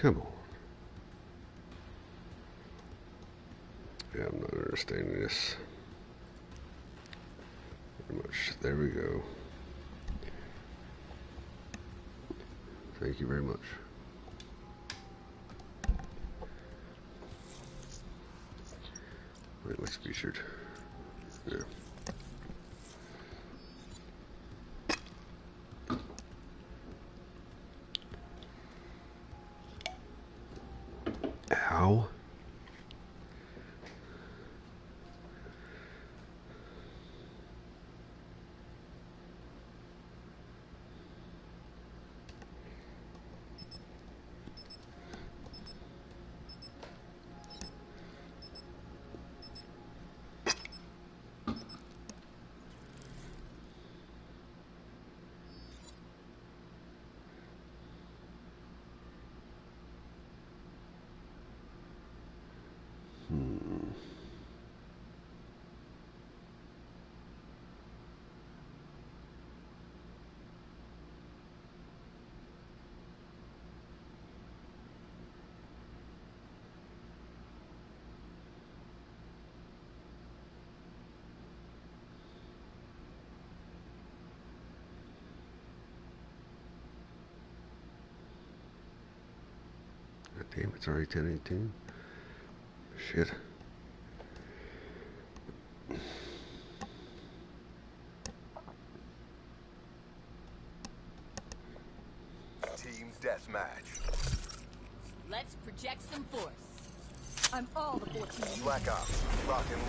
Come on. Yeah, I'm not understanding this. Much. There we go. Thank you very much. Wait, what's featured? Yeah. God it's already 1018. Shit. Team Deathmatch. Let's project some force. I'm all the 14. Black Ops. Rock and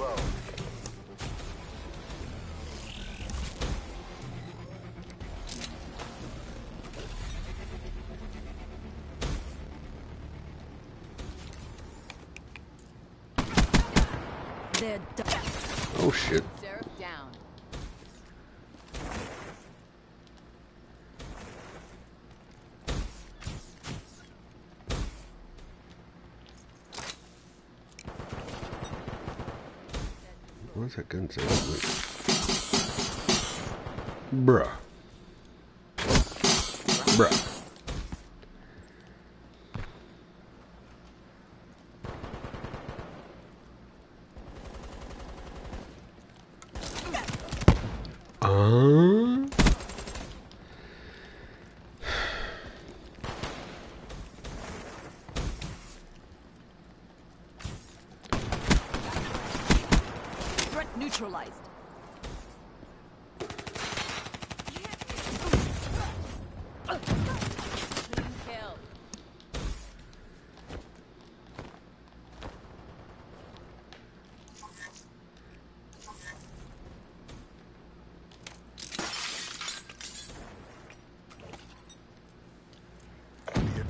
Oh shit. What's that gun say? Bruh. Bruh. Uh? Threat neutralized. Clean kill. Be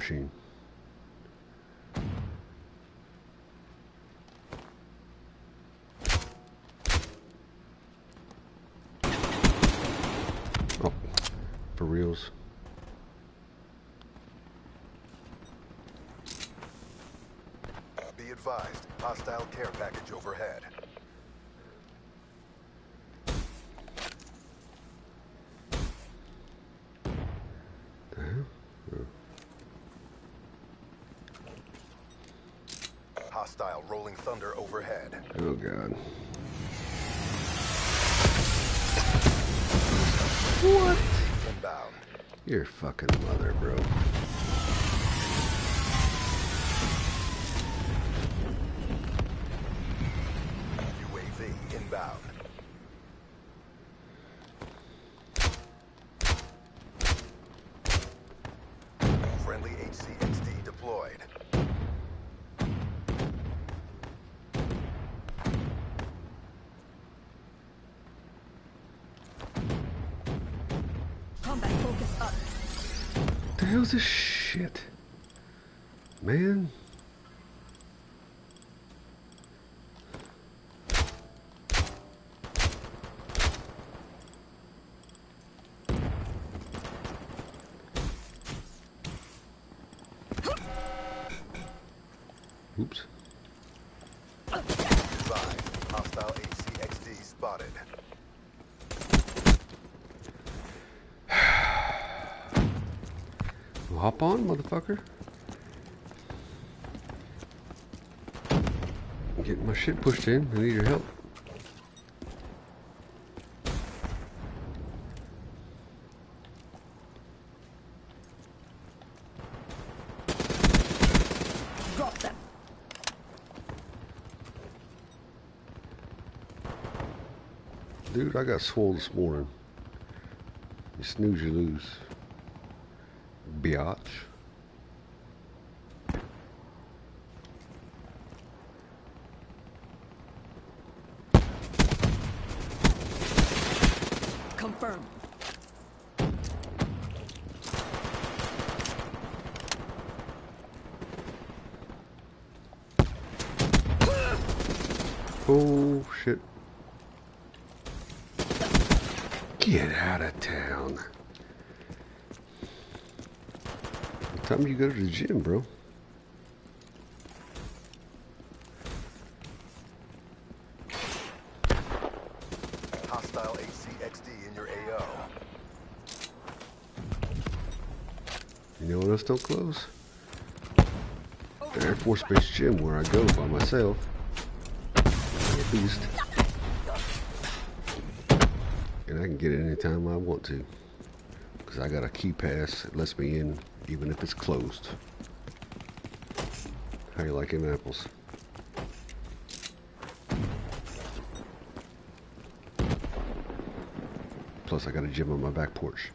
machine. Oh, for reals. Be advised. Hostile care package overhead. The hell? Hostile rolling thunder overhead. Oh god. Inbound. Your fucking mother, bro. this shit? Man. Motherfucker. Getting my shit pushed in. I need your help. Drop them. Dude, I got swole this morning. You snooze, you lose. Biatch. Confirm. Oh, shit. Get out of town. What time you go to the gym, bro? Hostile HCXD in your AO. Don't close? The Air Force Base gym where I go by myself. At least. And I can get it anytime I want to. Because I got a key pass that lets me in even if it's closed. How you like them apples? Plus I got a gym on my back porch.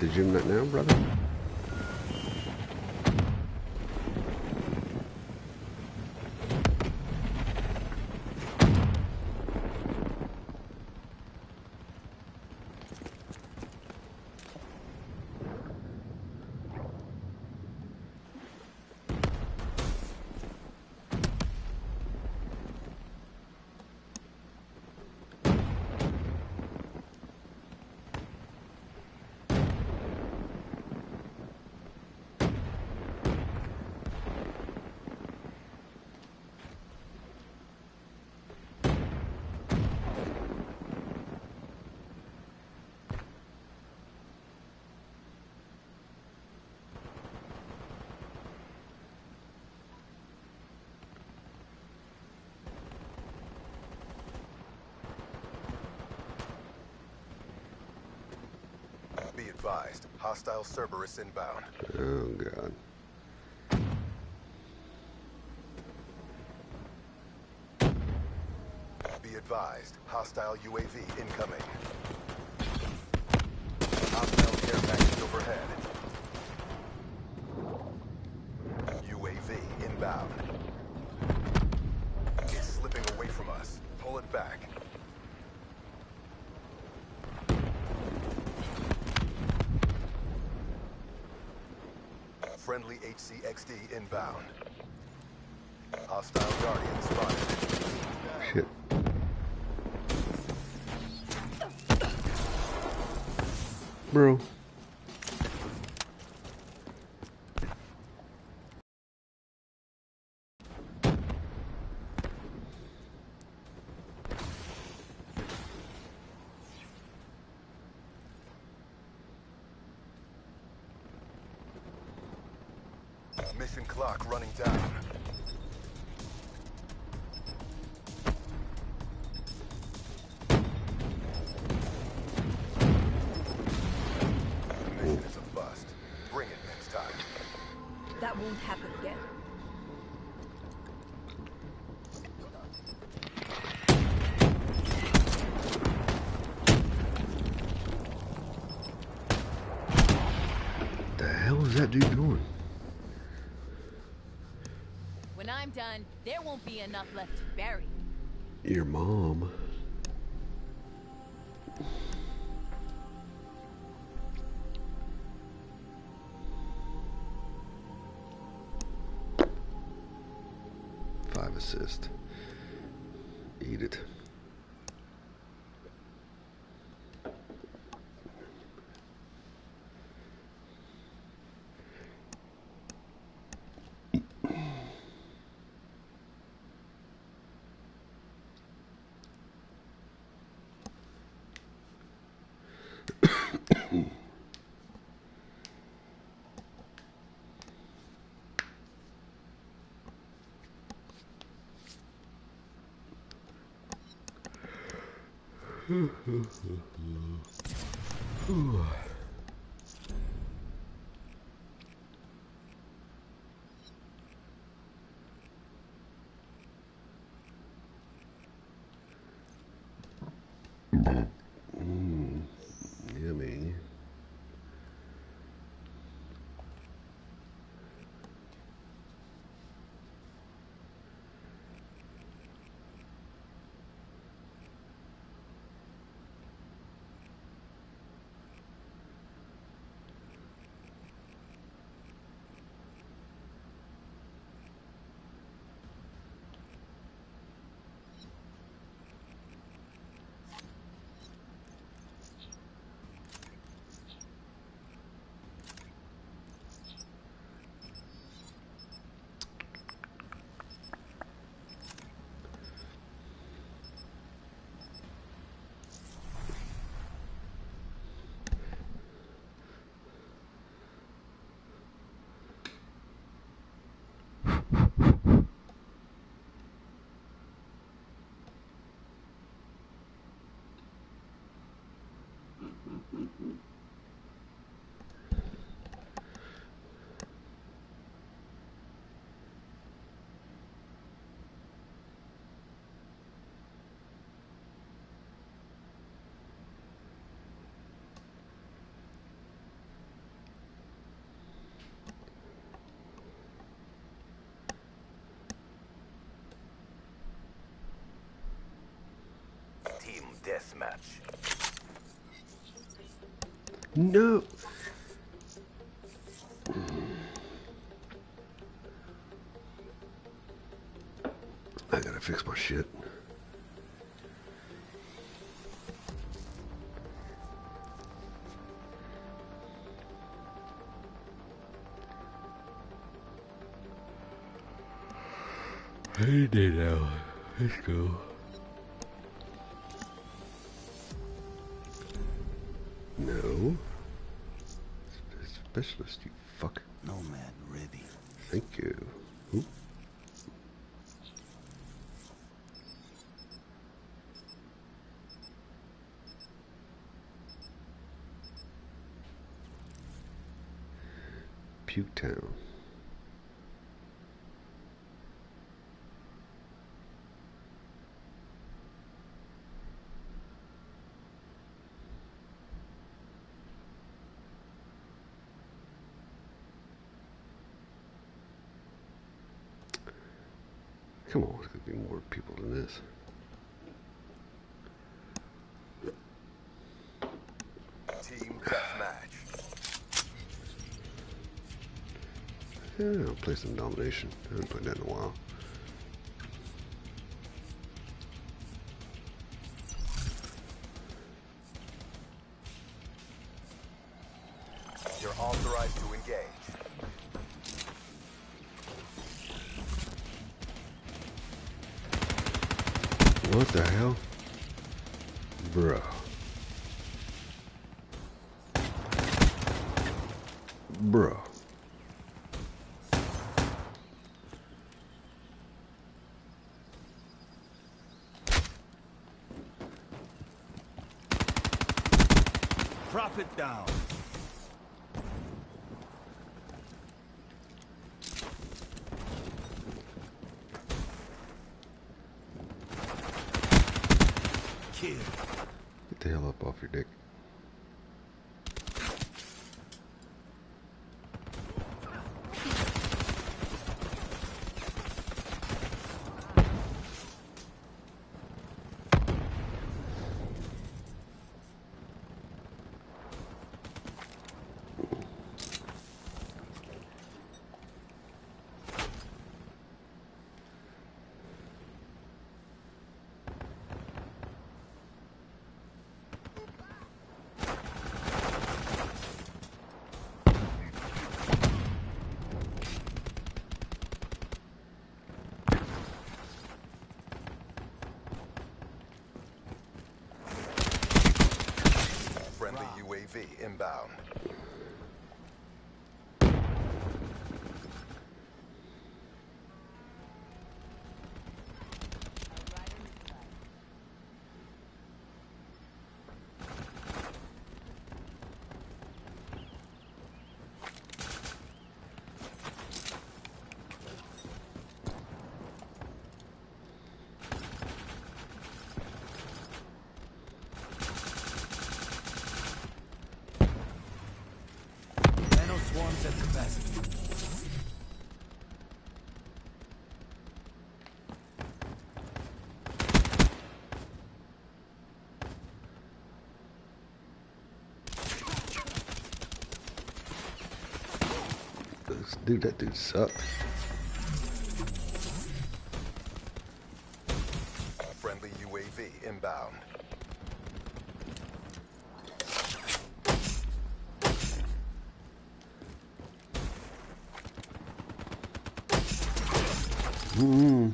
The gym right now, brother? Advised, hostile Cerberus inbound. Oh god. Be advised, hostile UAV incoming. Hostile care package overhead. UAV inbound. It's slipping away from us. Pull it back. Friendly HCXD inbound. Hostile Guardian spotted. Shit. Bro. Mission clock running down. The mission is a bust. Bring it next time. That won't happen again. The hell is that dude doing? When I'm done, there won't be enough left to bury. Your mom. Five assist. Mm, Team deathmatch. No. I gotta fix my shit. Hey, day now. Let's go. Specialist, you fuck. Nomad ready. Thank you. Come on, there's gonna be more people than this. Team deathmatch. Yeah, I'll play some domination. I haven't played that in a while. Dude, that dude sucks. Friendly UAV inbound. Mm.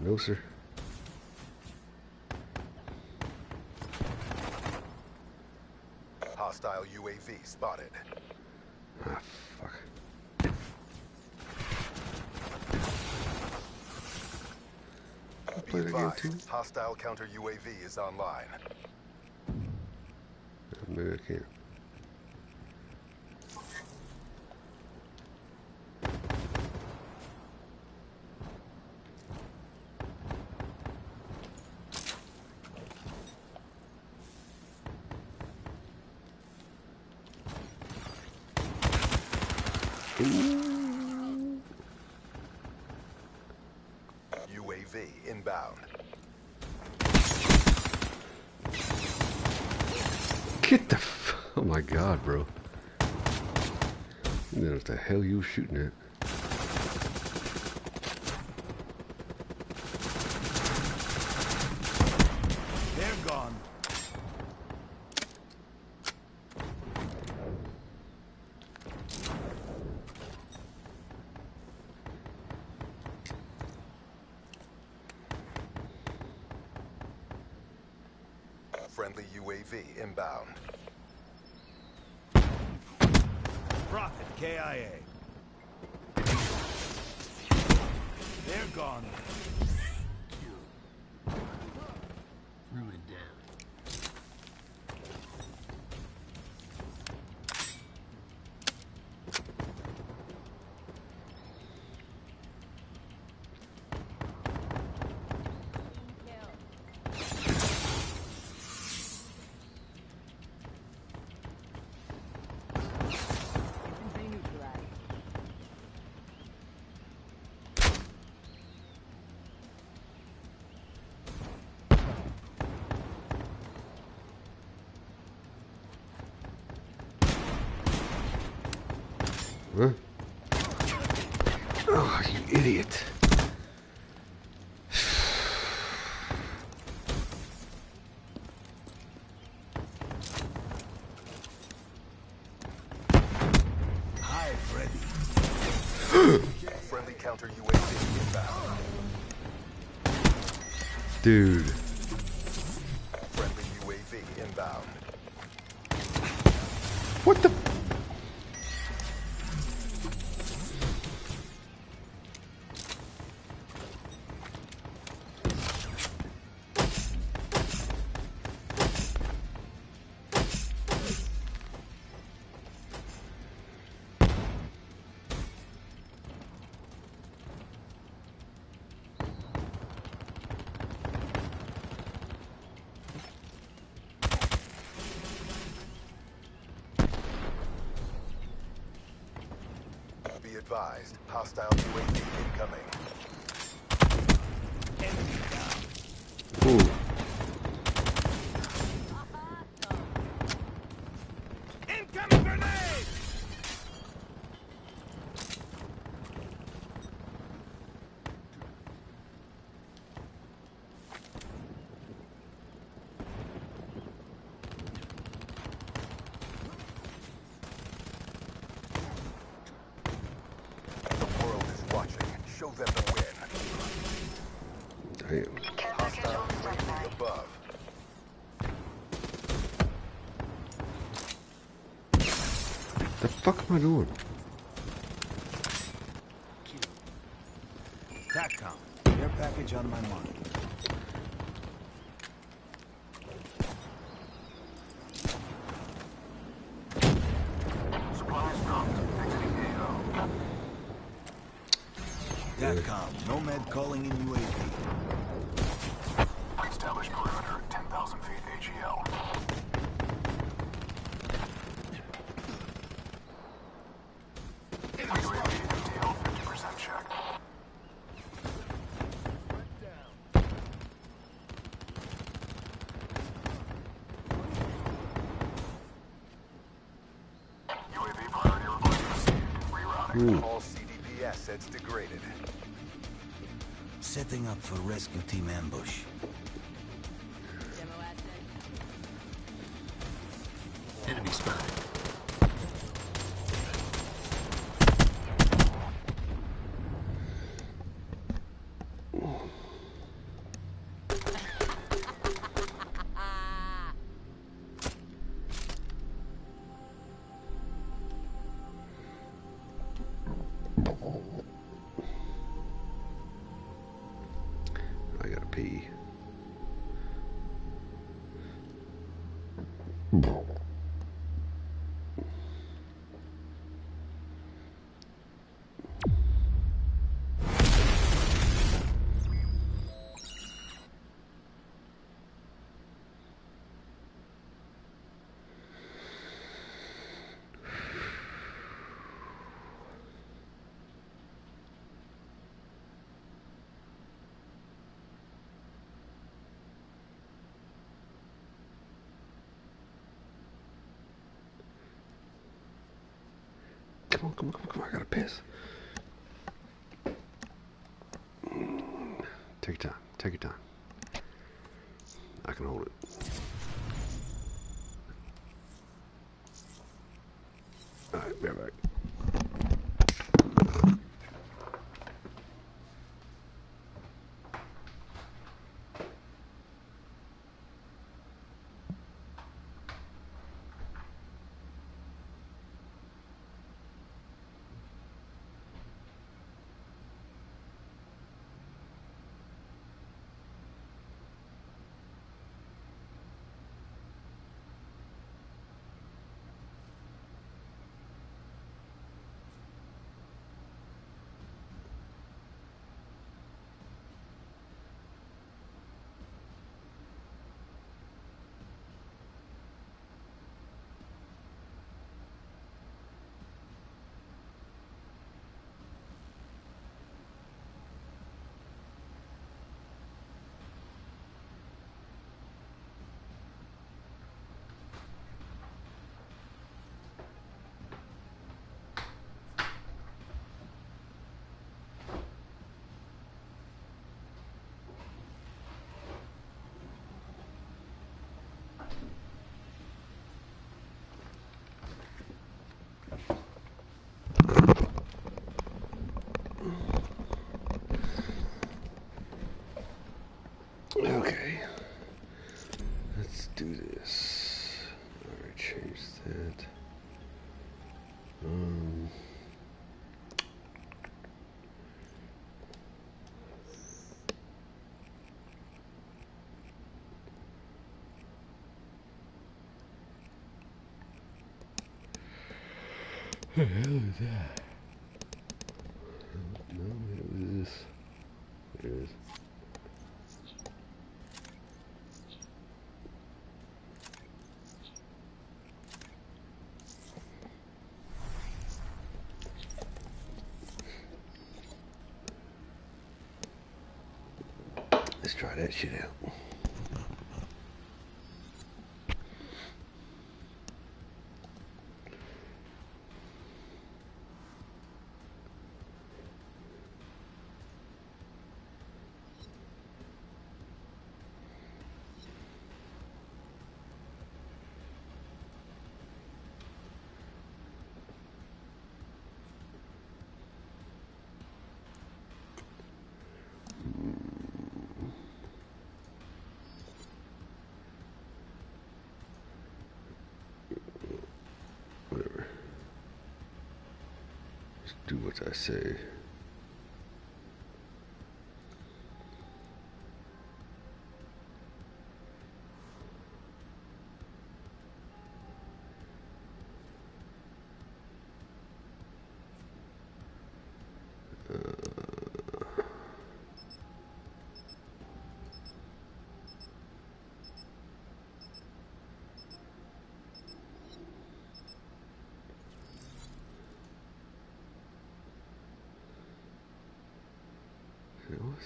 No, sir. Hostile UAV spotted. Ah, fuck. Play the game too. hostile counter UAV is online. Maybe I can't. UAV inbound. Get the f- Oh my god, bro. You know what the hell you shooting at? Dude. Hostile UAV incoming. Enemy down. Ooh. Incoming grenade! The world is watching. Show them the win. Damn. Hostile UAV above. The fuck am I doing? TACCOM, your package on my mark. Rerouting. All CDP assets degraded. Setting up for rescue team ambush. Come on, come on, come on, come on. I gotta piss. Mm. Take your time. Take your time. I can hold it. Okay. Let's do this. Alright, change that. Um. What the hell is that? No, it was this. There it is. Let's try that shit out. Whatever. Just do what I say.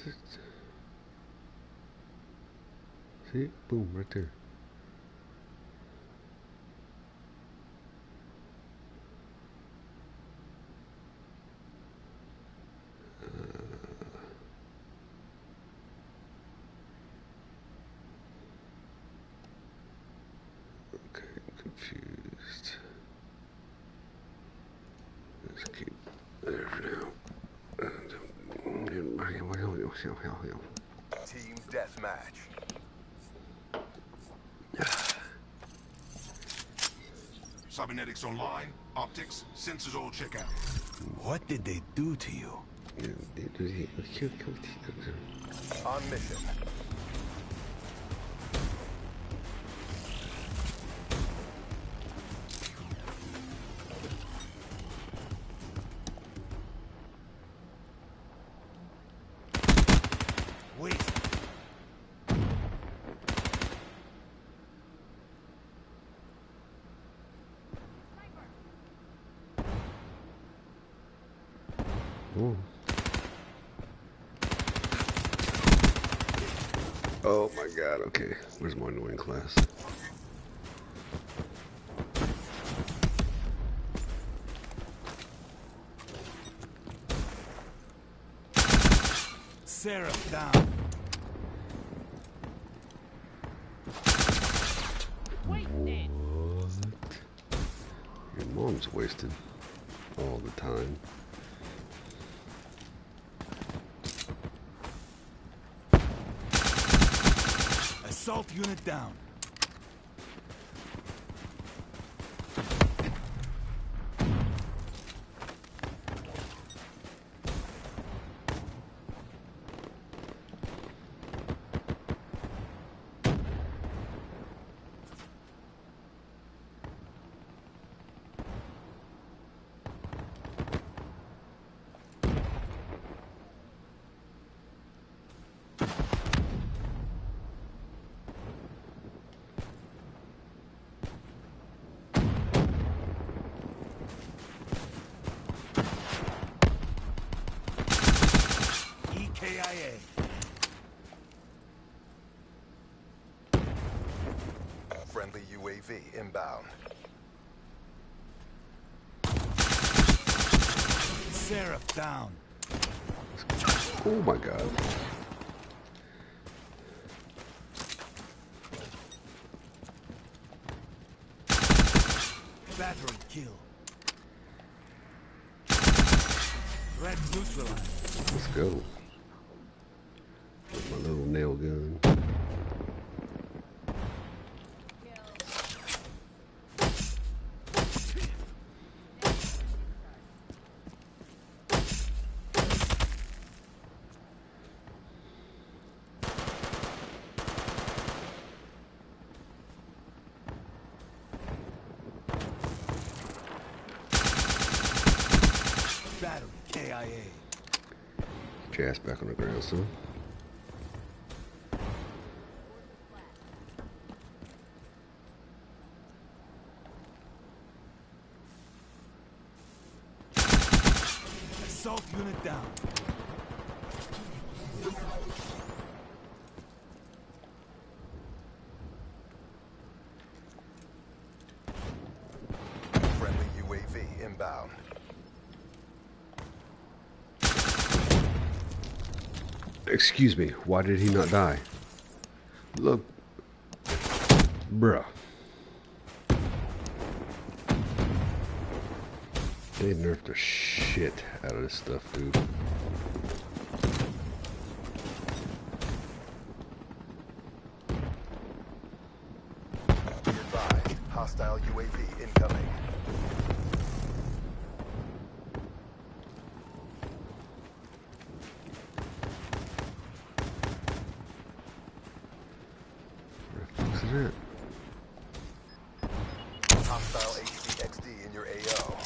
It? See? Boom, right there. Okay, confused. Let's keep there for now. Team deathmatch. Cybernetics online, optics, sensors all check out. What did they do to you? On mission. Seraph down. Wasted. Your mom's wasted all the time. Assault unit down. E EKIA. Friendly UAV inbound. Seraph down. Oh my god. Battery kill. Threat neutralized. Let's go. With my little nail gun. Battery KIA. Get ass back on the ground, son. Assault unit down. Friendly UAV inbound. Excuse me, why did he not die? Look. Bruh. They nerfed the shit out of this stuff, dude. Be advised, hostile UAV incoming. Where the fuck's it at? Hostile HCXD in your AO.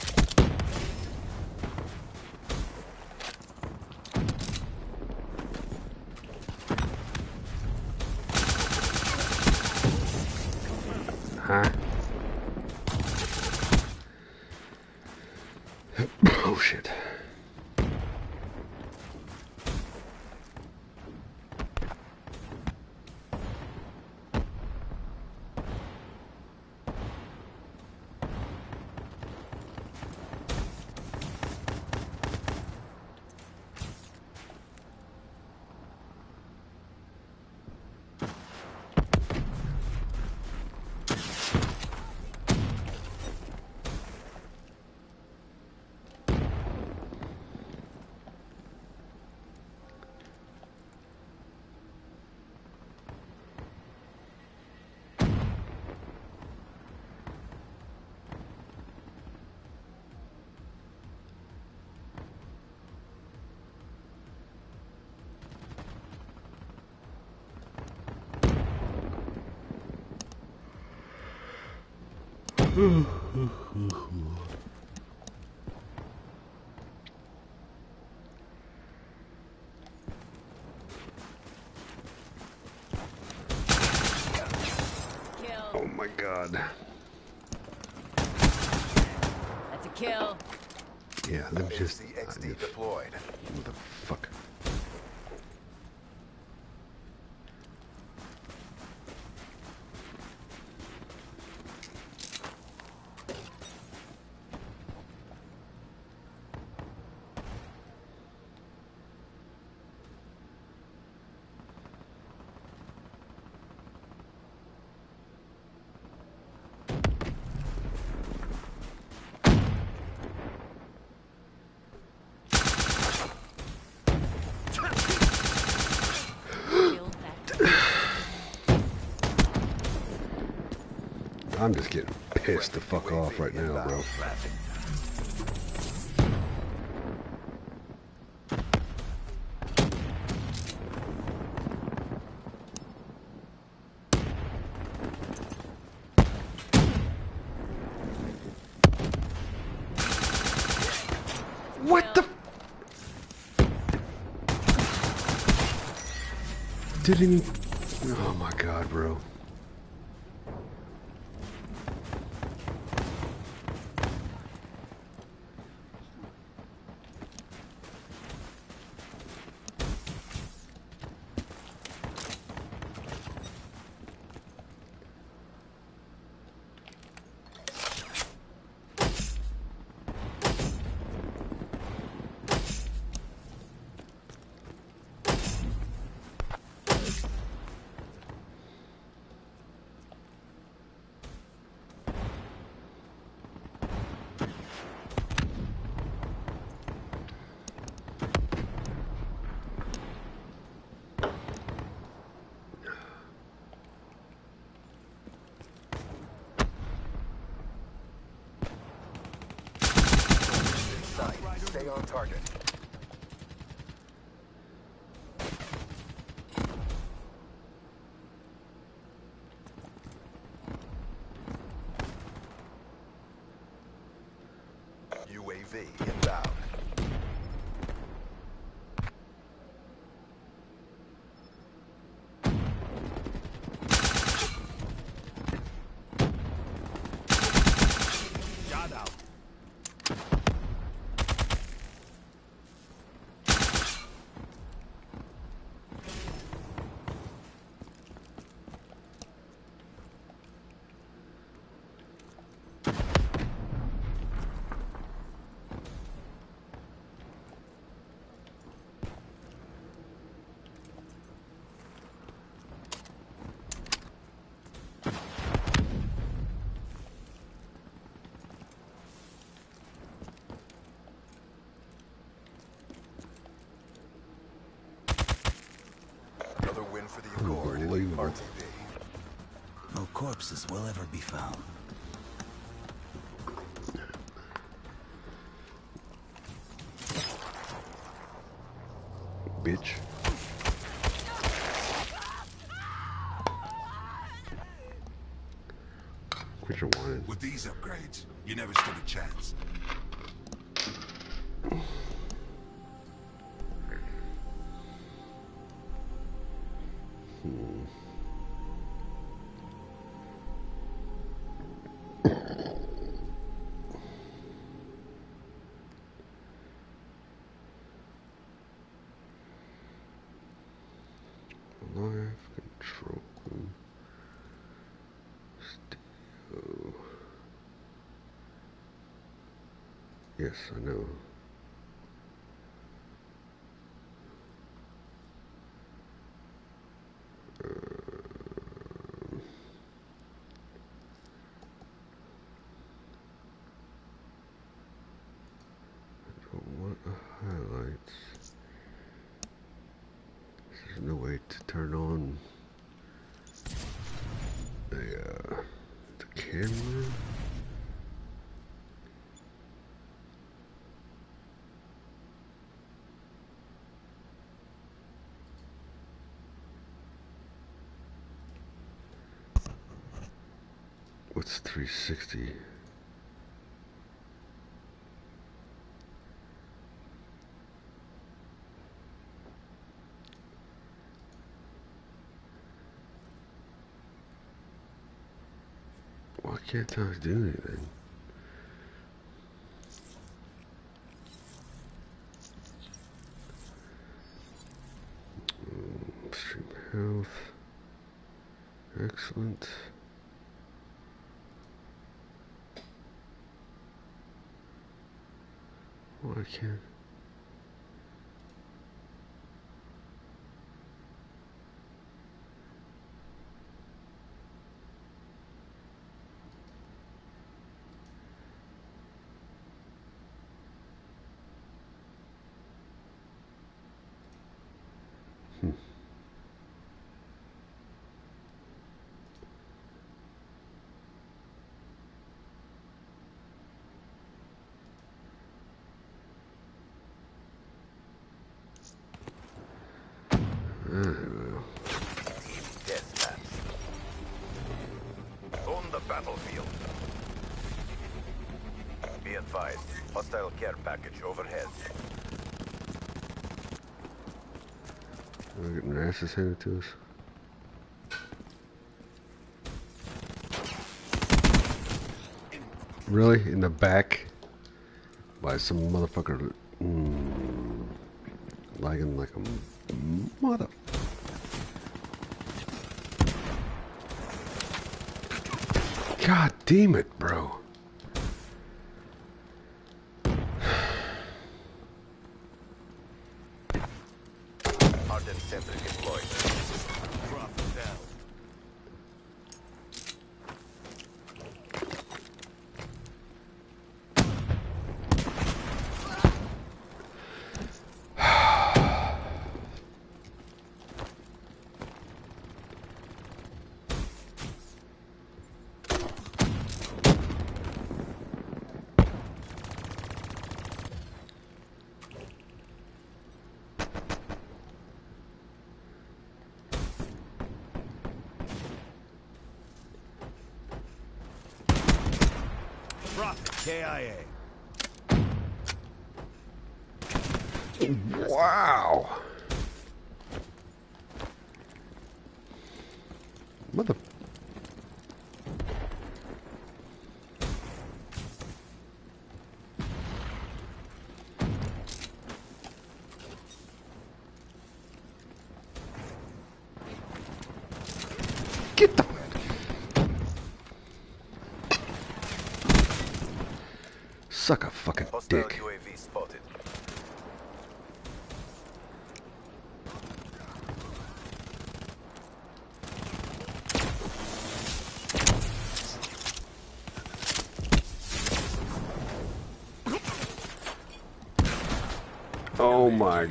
Huh? oh shit. Kill. Oh my god. That's a kill. Yeah, let me just. I HCXD deployed. Motherfucker. Kill that. I'm just getting pissed the fuck off right now, bro. What the? Didn't he? For the Accord. Unbelievable. RTB. No corpses will ever be found. Bitch. Quit your whining. With these upgrades, you never stood a chance. Yes, I know. Um, I don't want a highlights. There's no way to turn on the uh, the camera. What's 360? Why can't I do anything? Why can't? Deathmatch. On the battlefield. Be advised. Hostile care package overhead. We're getting our asses handed to us. Really? In the back? By some motherfucker mm, lagging like a mother. God damn it, bro. Hardened sentry deployed. Drop them down. Prophet, KIA. Wow. Mother. Get the. Suck a fucking Hostile dick. Oh my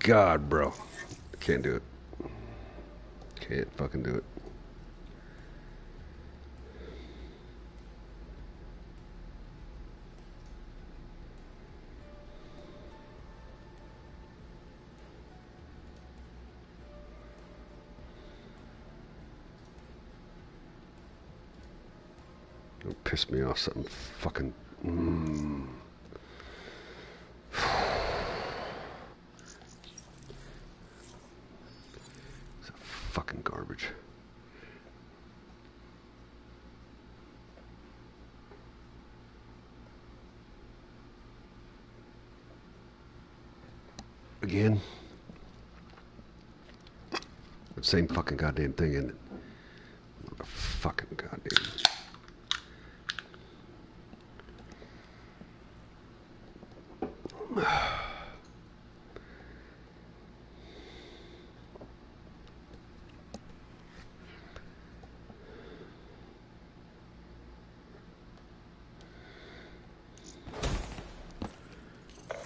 god, bro. Can't do it. Can't fucking do it. Don't piss me off something fucking mm. It's fucking garbage. Again? The same fucking goddamn thing, isn't it? Fucking goddamn.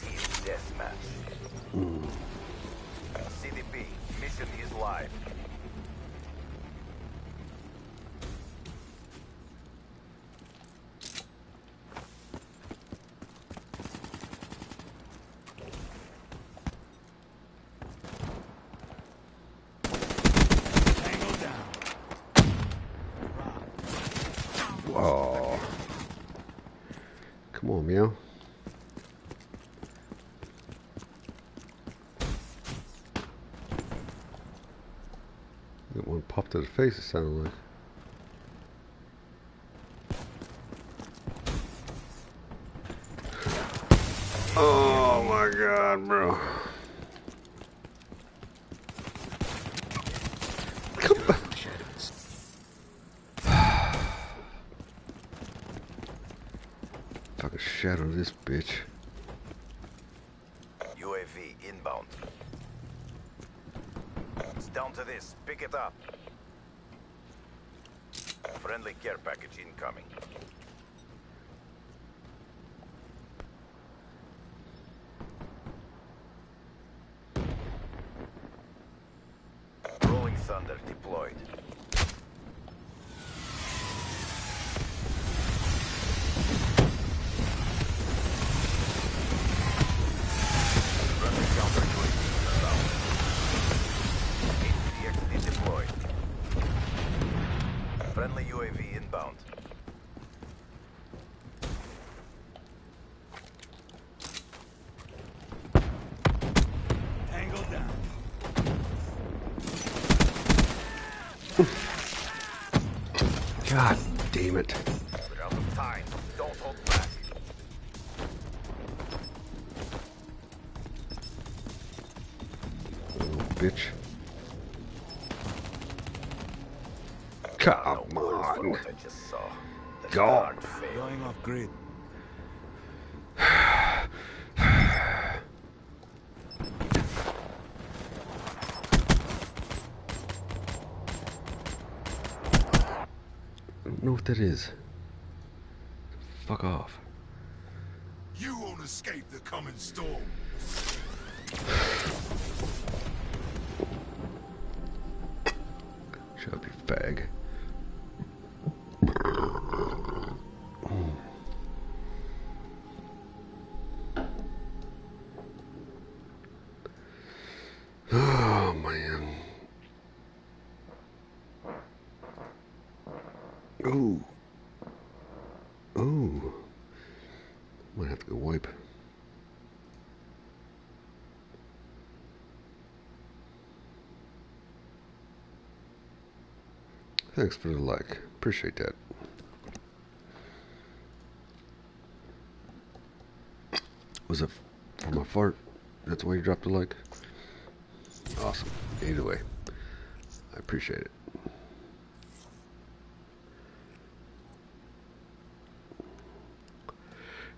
Team deathmatch. CDP, mission is live. Tango down. Whoa. Come on, meow. Got one popped to the face, it sounded like. Oh my god, bro. Come on. Fucking shadow this bitch. UAV inbound. It's down to this. Pick it up. Friendly care package incoming. Rolling Thunder deployed. Friendly counter UAV inbound. HCXD deployed. Friendly UAV inbound. Tango down. God that is. Fuck off. You won't escape the coming storm. Thanks for the like. Appreciate that. Was it for my fart? That's why you dropped the like? Awesome. Either way, I appreciate it.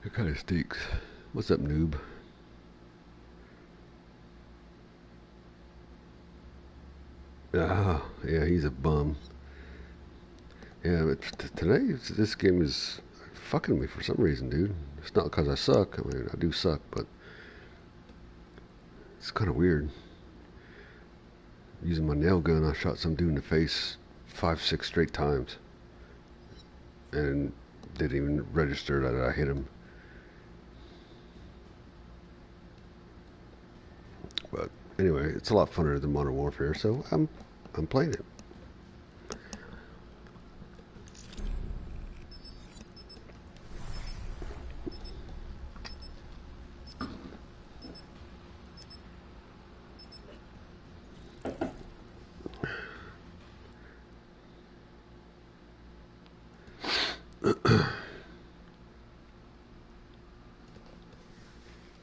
It kind of stinks. What's up, noob? Ah, yeah, he's a bum. Yeah, but today this game is fucking me for some reason, dude. It's not because I suck. I mean, I do suck, but it's kind of weird. using my nail gun, I shot some dude in the face five, six straight times. And didn't even register that I hit him. But anyway, it's a lot funner than Modern Warfare, so I'm I'm playing it.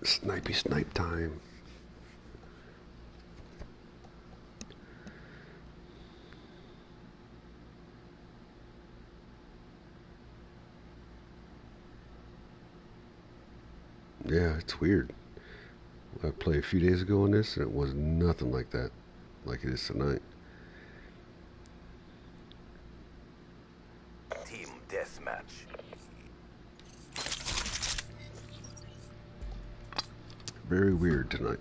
Snipey snipe time. Yeah, it's weird. I played a few days ago on this and it was nothing like that, like it is tonight. Team deathmatch. Very weird tonight.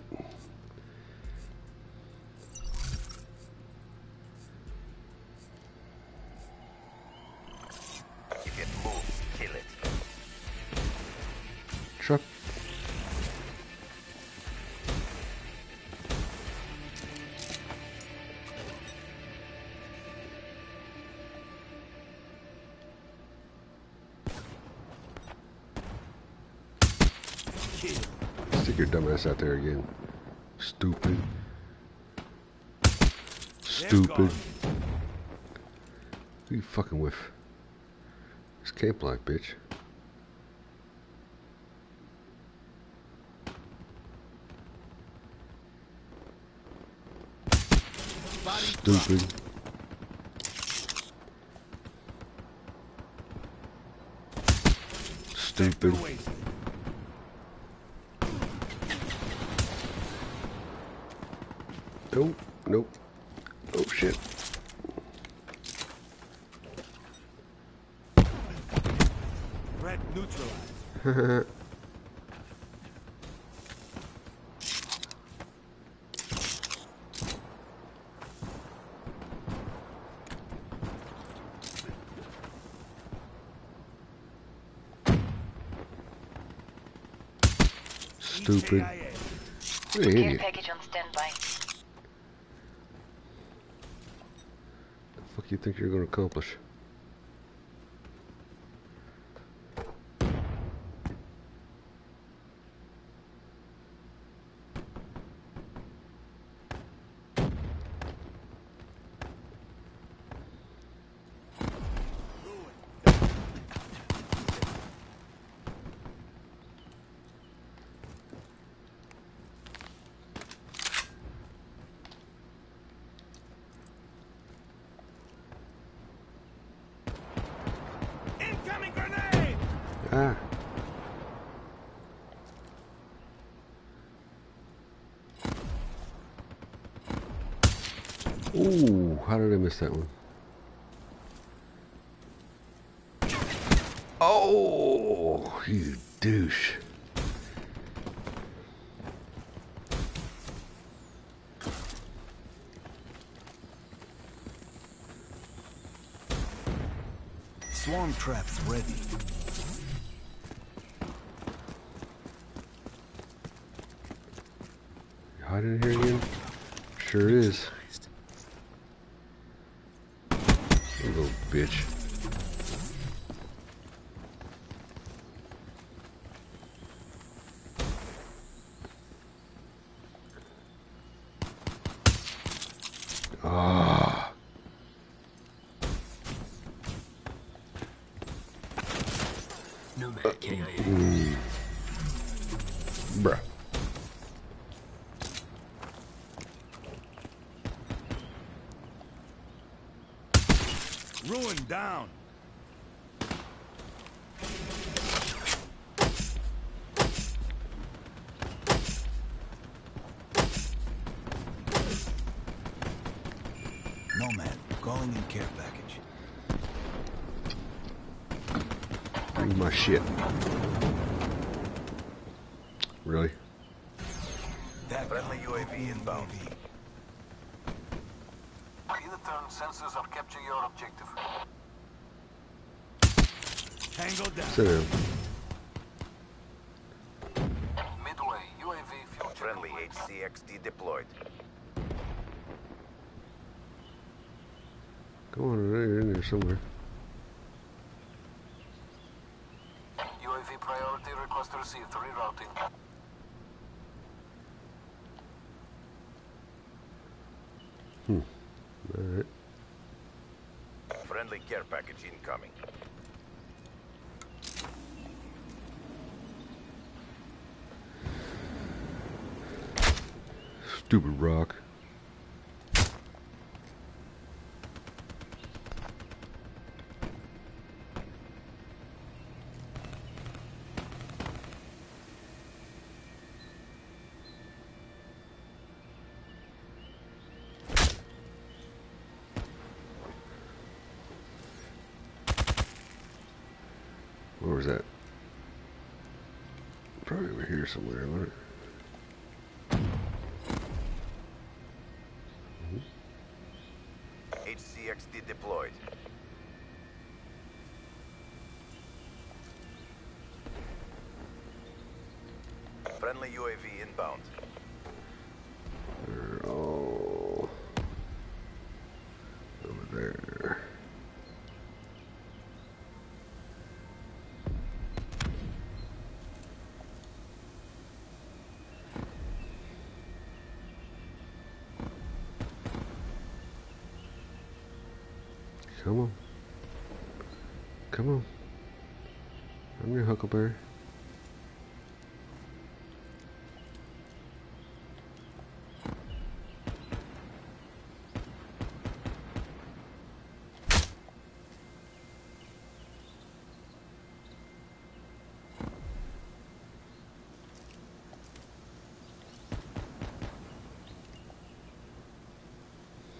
Ass out there again. Stupid. Stupid. Who you fucking with? It's life, bitch. Stupid. Stupid. Nope. Nope. Oh shit. Threat neutralized. Stupid. What an idiot. package on standby. The fuck you think you're gonna accomplish? Incoming grenade! Ah. Ooh, how did I miss that one? Oh, you douche. Swarm traps ready. You hiding in here again? Sure is. You little bitch. Ah. Nomad KIA. Bruh. Ruin down. Nomad, calling in care package. Bring my shit. Really? That Friendly UAV inbound. return sensors or capture your objective. Tango down. Sit down. Midway, UAV fuel check Friendly complete. HCXD deployed. Come on, you're in there somewhere. Friendly care package incoming. Stupid rock. Where was that? Probably over here somewhere, wasn't it? HCXD deployed. Friendly UAV inbound. They're all over there. Come on. Come on. I'm your Huckleberry.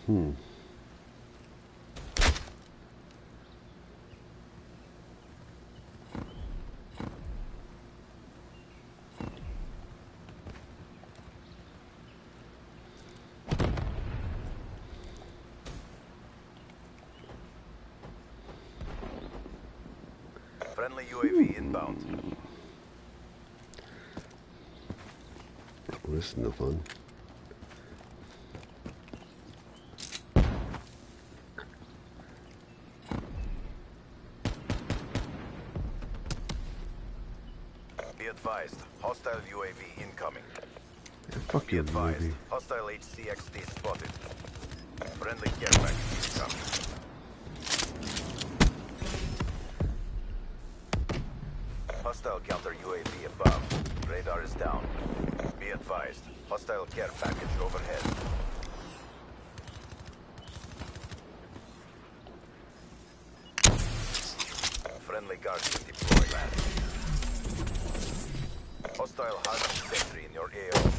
Hmm. Friendly UAV inbound. Well, this is no fun. Be advised, hostile UAV incoming. Yeah, fuck Be you, advised, movie. hostile HCXD spotted. Friendly care package incoming. Hostile counter UAV above. Radar is down. Be advised, hostile care package overhead. Friendly Guardian deployed. Hostile hardened sentry in your AO.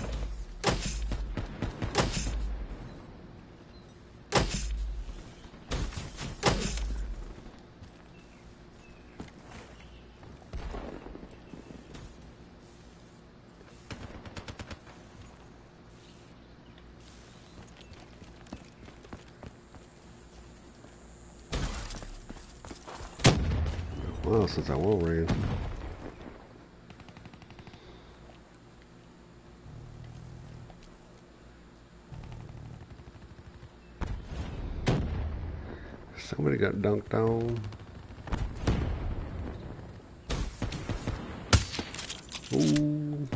Well, since I won't ran. Somebody got dunked on. Ooh.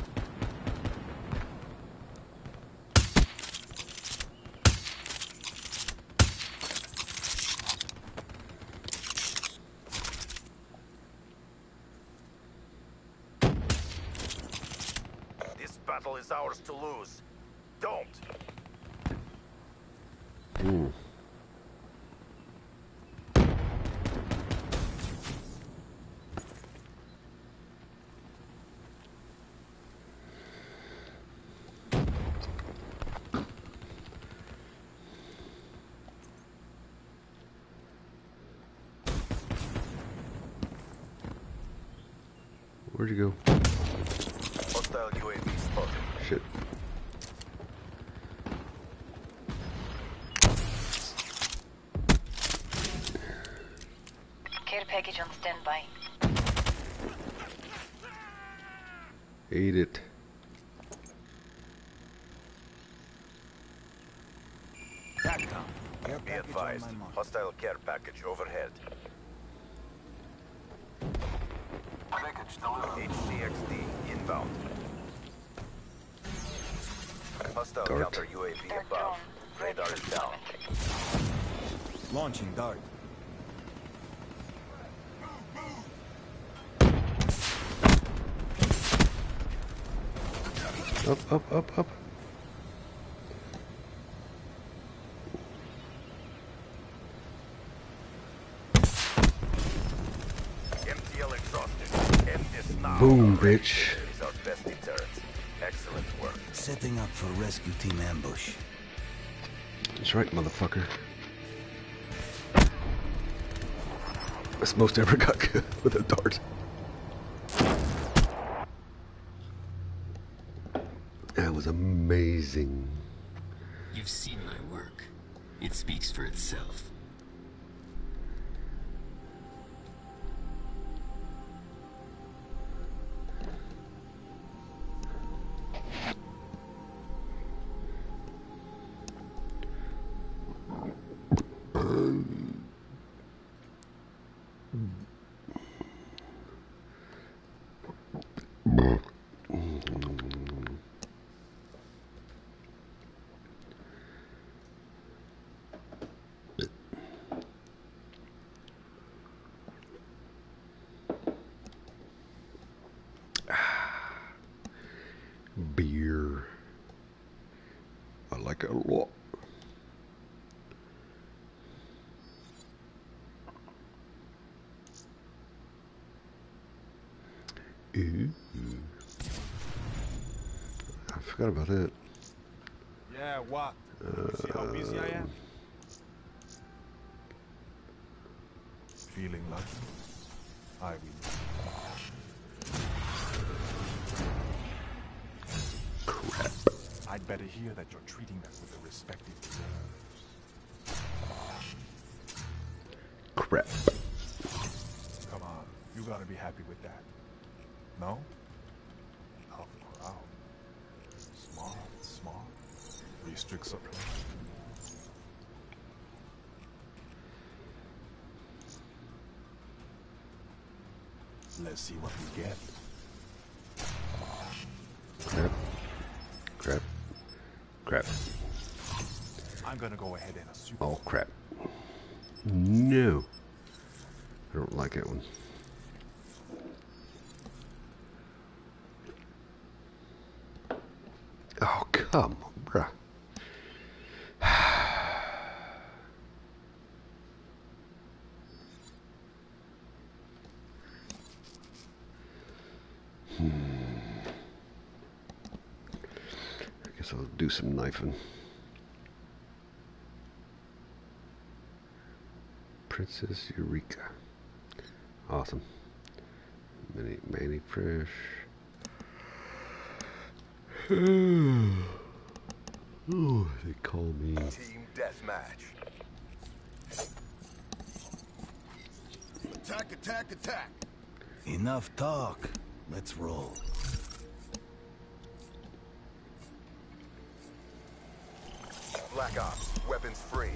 This battle is ours to lose. Don't. Mm. Where'd you go? Hostile UAV shit. Care package on standby. Eat it. Capcom. Be advised, hostile care package overhead. Package delivered. HCXD inbound. Dart. UAV above. Radar is down. Launching dart. Up, up, up, up. MTL exhausted. End this now. Boom, bitch. Up for a rescue team ambush. That's right, motherfucker. That's most ever got with a dart. Like a lot. Ooh. I forgot about it. Yeah, what? Uh, See how busy I am? Feeling lucky? Better hear that you're treating them with the respect it deserves. Crap. Come on, you gotta be happy with that. No? Tough crowd. Smart, smart. Restrict supply. Let's see what we get. Go ahead and assume. Oh, crap. No. I don't like that one. Oh, come on, bruh. Hmm. I guess I'll do some knifing. Princess Eureka. Awesome. Mini Manny Fresh. Ooh, they call me. Team deathmatch. Attack, attack, attack. Enough talk. Let's roll. Black Ops. Weapons free.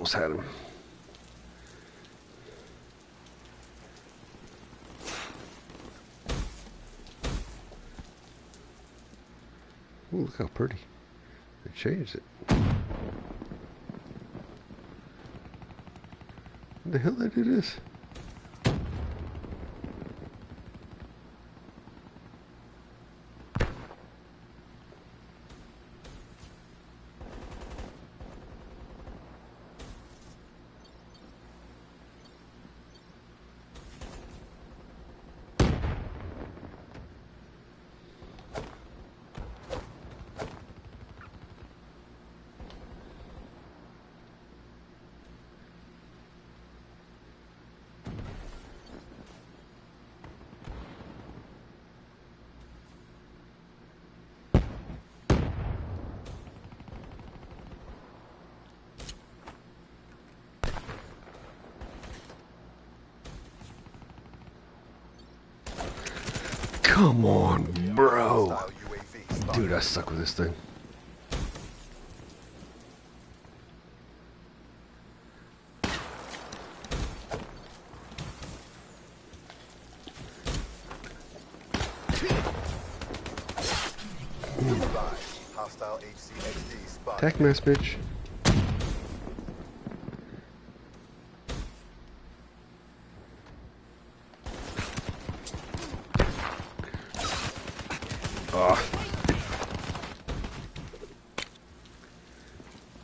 Almost had him. Ooh, look how pretty. They changed it. When the hell they do this? Come on, bro. Hostile UAV spotted. Dude, I suck with this thing. Advised. Hostile HCXD spotted. Attack mass, bitch. Ah.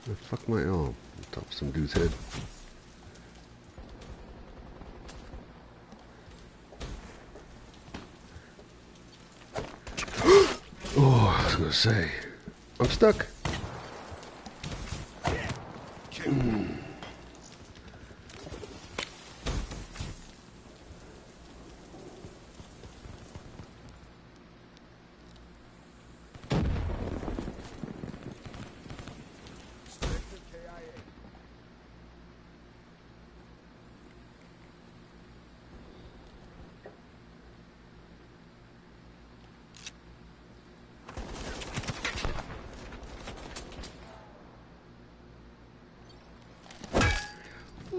Oh, fuck my oh, top of some dude's head. oh, I was gonna say, I'm stuck.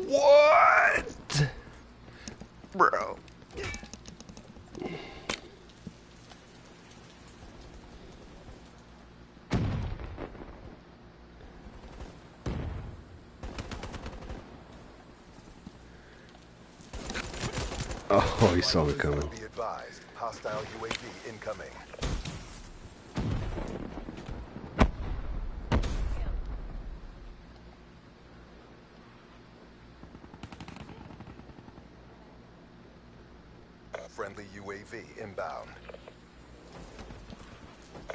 What? Bro. Oh, he saw me coming. Be advised. Hostile UAV incoming. Friendly UAV inbound.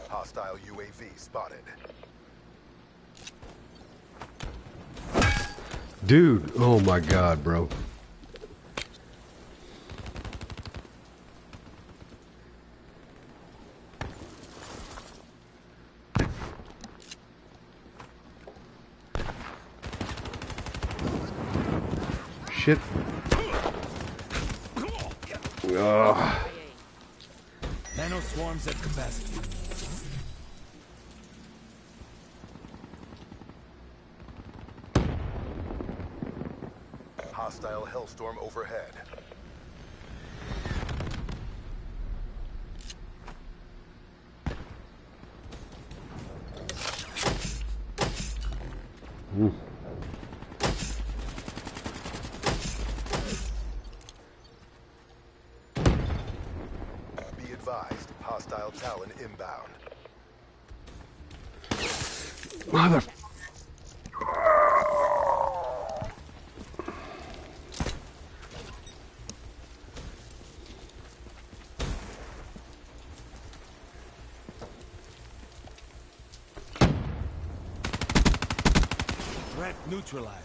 Hostile UAV spotted. Dude, oh my god, bro. Hellstorm overhead. Be advised. Hostile Talon inbound. Mother. Threat neutralized.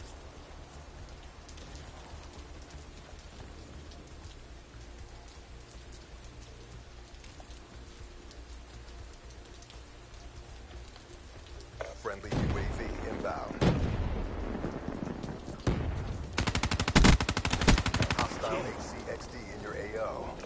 Friendly UAV inbound. Hostile HCXD in your AO.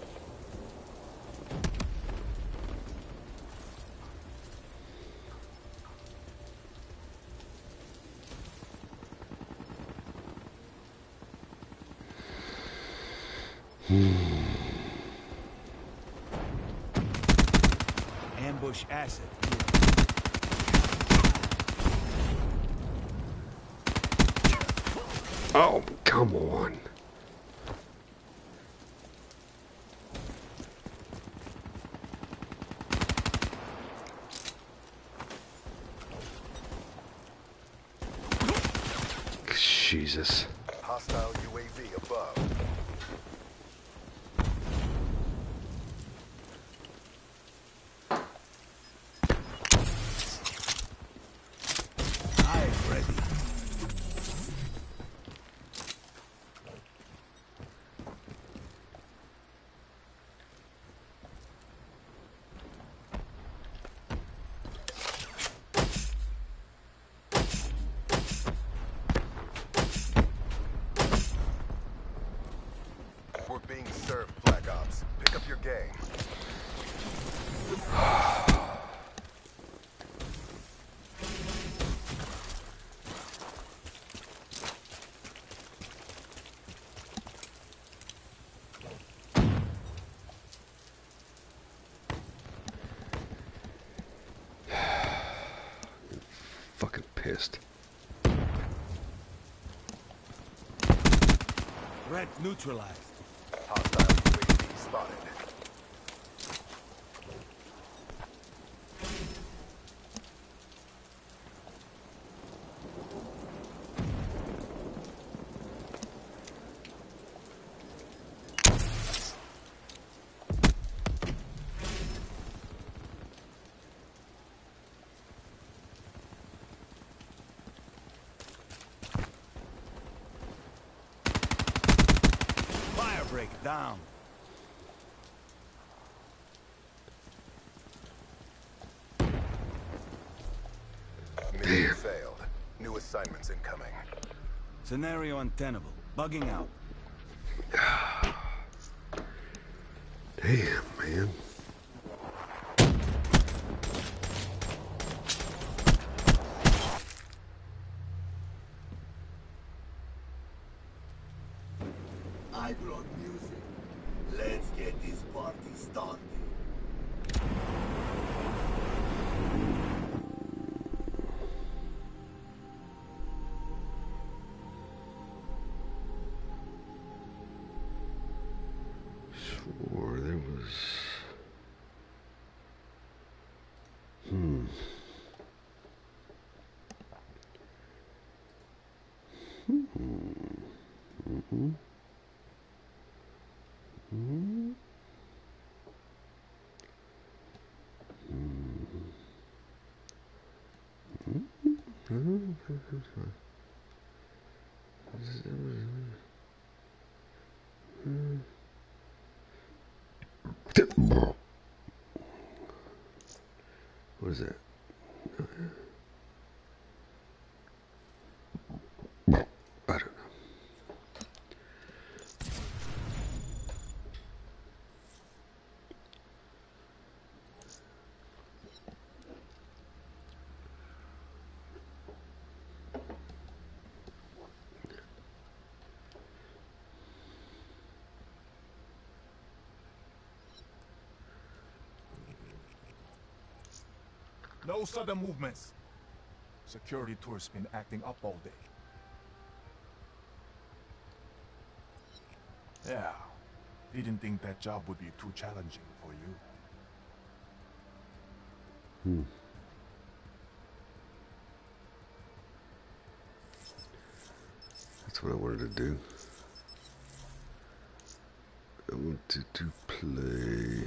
Ambush asset. Oh, come on. Jesus. Hostile UAV above. Eyes ready. Fucking. Threat neutralized. Hostile UAV spotted. Fire break down. Mission failed. New assignments incoming. Scenario untenable. Bugging out. Damn, man. What is that? No sudden movements. Security tour's been acting up all day. Yeah. Didn't think that job would be too challenging for you. Hmm. That's what I wanted to do. I wanted to play.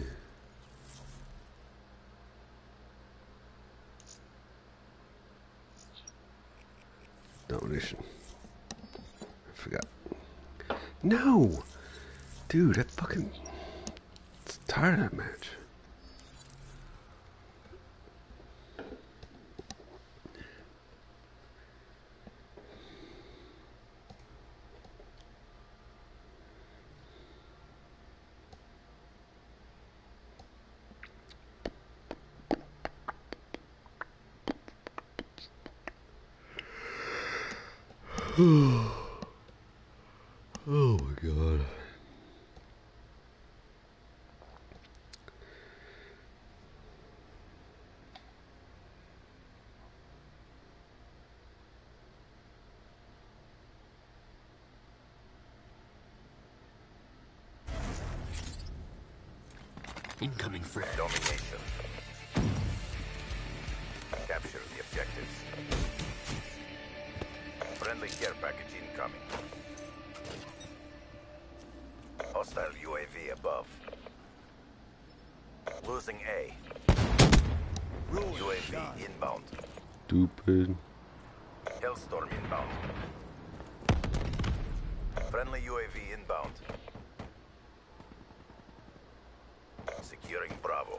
Domination. I forgot. No! Dude, that fucking. It's tired of that match. oh my god. Incoming threat. Domination. Capture the objectives. Friendly care package incoming. Hostile UAV above. Losing A. UAV inbound. Stupid. Hellstorm inbound. Friendly UAV inbound. Securing Bravo.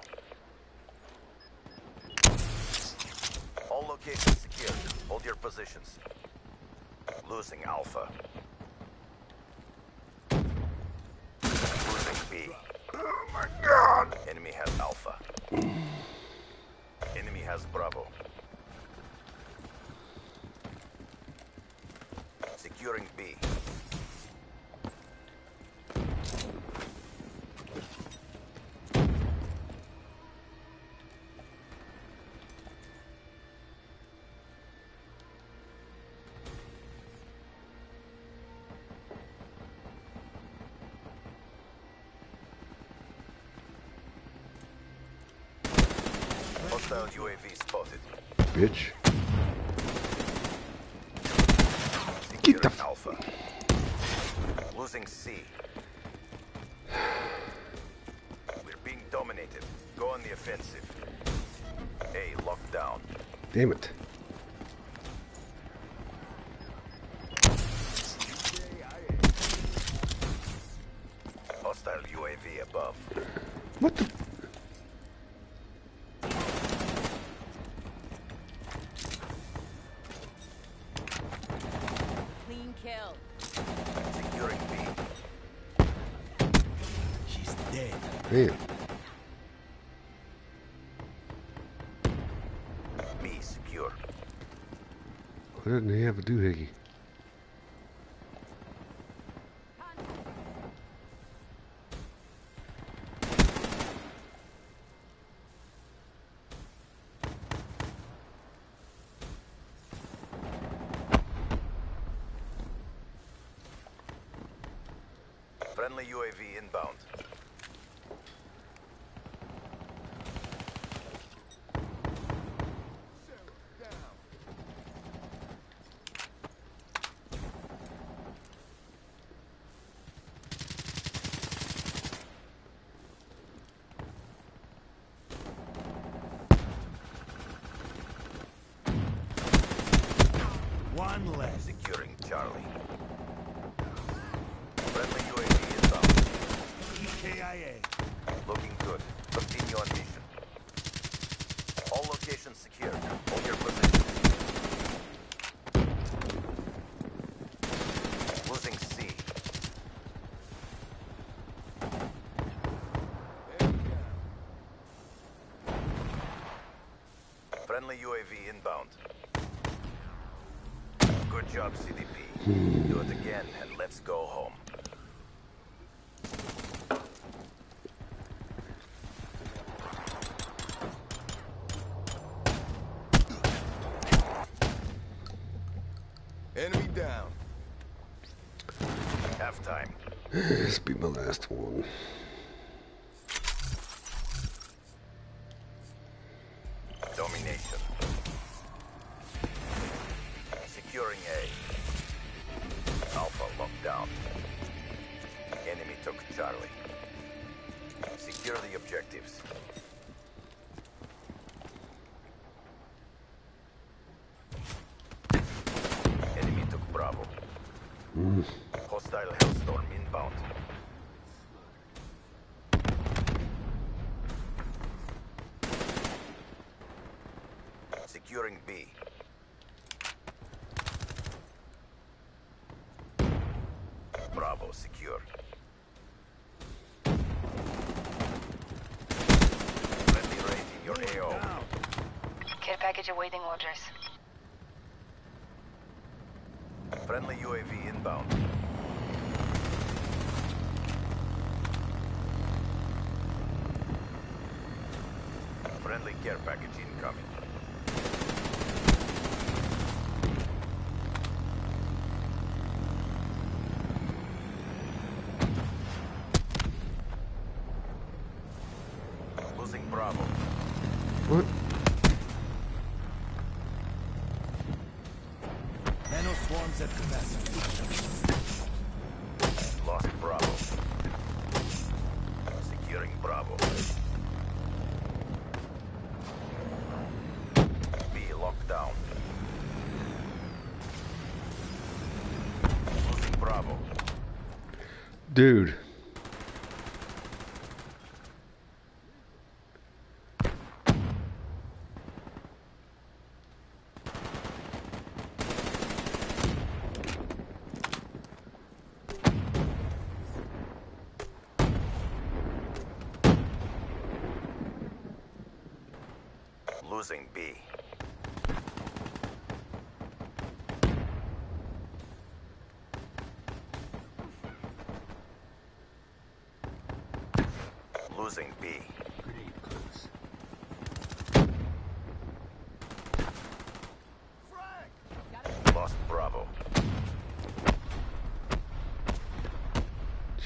All locations secured. Hold your positions. Losing Alpha. Losing B. Oh my god! Enemy has Alpha. Enemy has Bravo. Securing B. Bitch. Securing Alpha. Losing C. We're being dominated. Go on the offensive. A locked down. Damn it. Why doesn't he have a doohickey? Friendly UAV inbound. One less. Securing Charlie. Friendly UAV inbound. KIA. Looking good. Continue on mission. All locations secured. Hold your position. Losing C. Friendly UAV inbound. Good job, CDP. Hmm. Do it again and let's go home. Enemy down. Halftime. This be my last one. Bravo secure. Friendly raid in your AO. Care package awaiting orders. Friendly UAV inbound. Friendly care package incoming. Losing Bravo. What? Nano swarms at capacity. Lost Bravo. Securing Bravo. B locked down. Losing Bravo. Dude. Losing B. Losing B. Grenade close. Lost Bravo.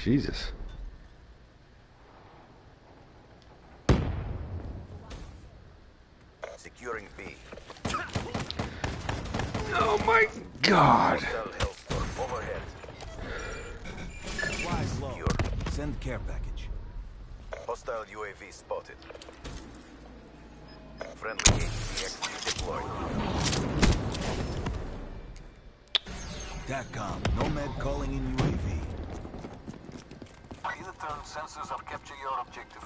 Jesus. Securing B. Oh my god. Hostile Hellstorm overhead. Flies low. Send care package. Hostile UAV spotted. Friendly HCXD deployed. TACCOM, Nomad calling in UAV. Either turn sensors or capture your objective.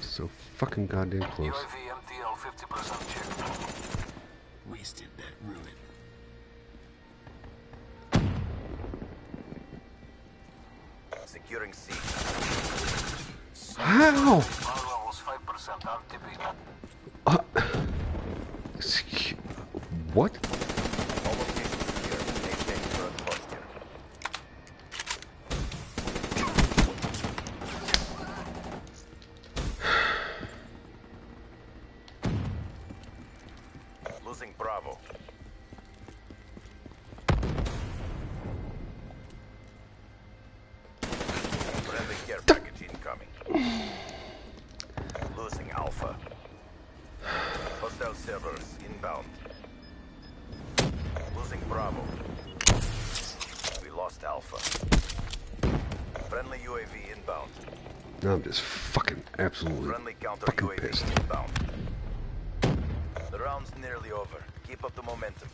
So fucking goddamn close. UAV MTL 50% check. Wasted that ruin. Securing C. How? Power levels 5% RTB. Uh, what? Absolutely fucking UAV pissed. inbound. The round's nearly over. Keep up the momentum.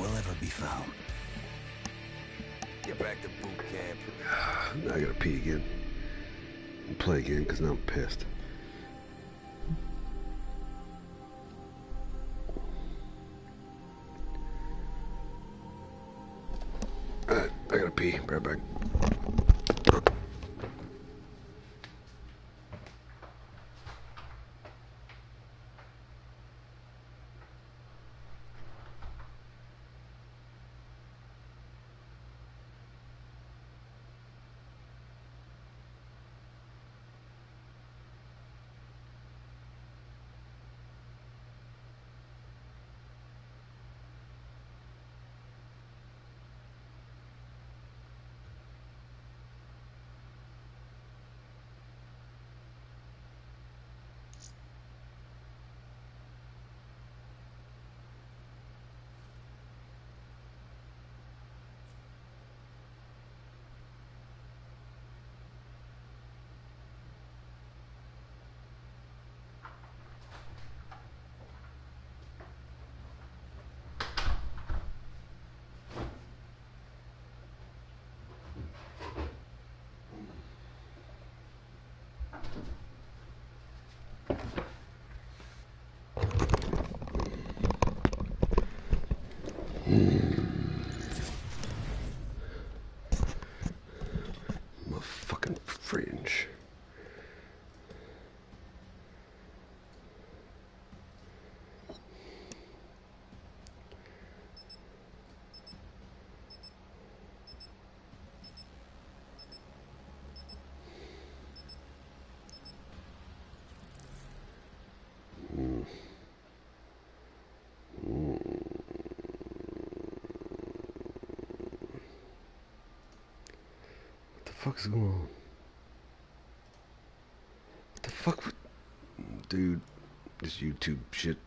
Will ever be found. Get back to boot camp. Now I gotta pee again. And play again because now I'm pissed. What the fuck is going on? What the fuck? Dude, this YouTube shit.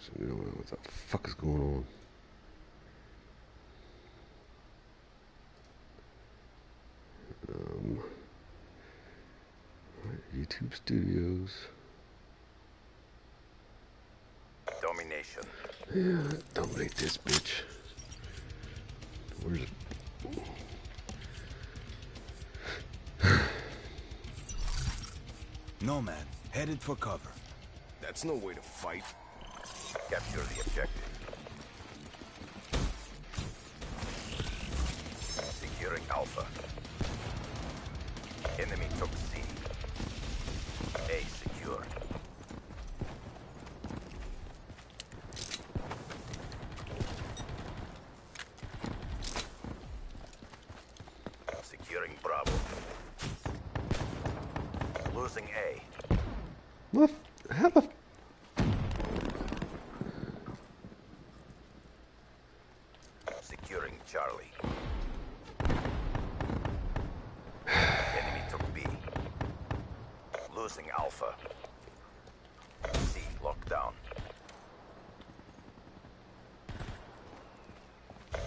So, you know, what the fuck is going on? Um, YouTube Studios. Domination. Yeah, dominate this bitch. For cover. That's no way to fight. Capture the objective. Securing Alpha. Enemy took C. A secure. Securing Bravo. Losing A. What? How the? Securing Charlie. Enemy took B. Losing Alpha. C locked down.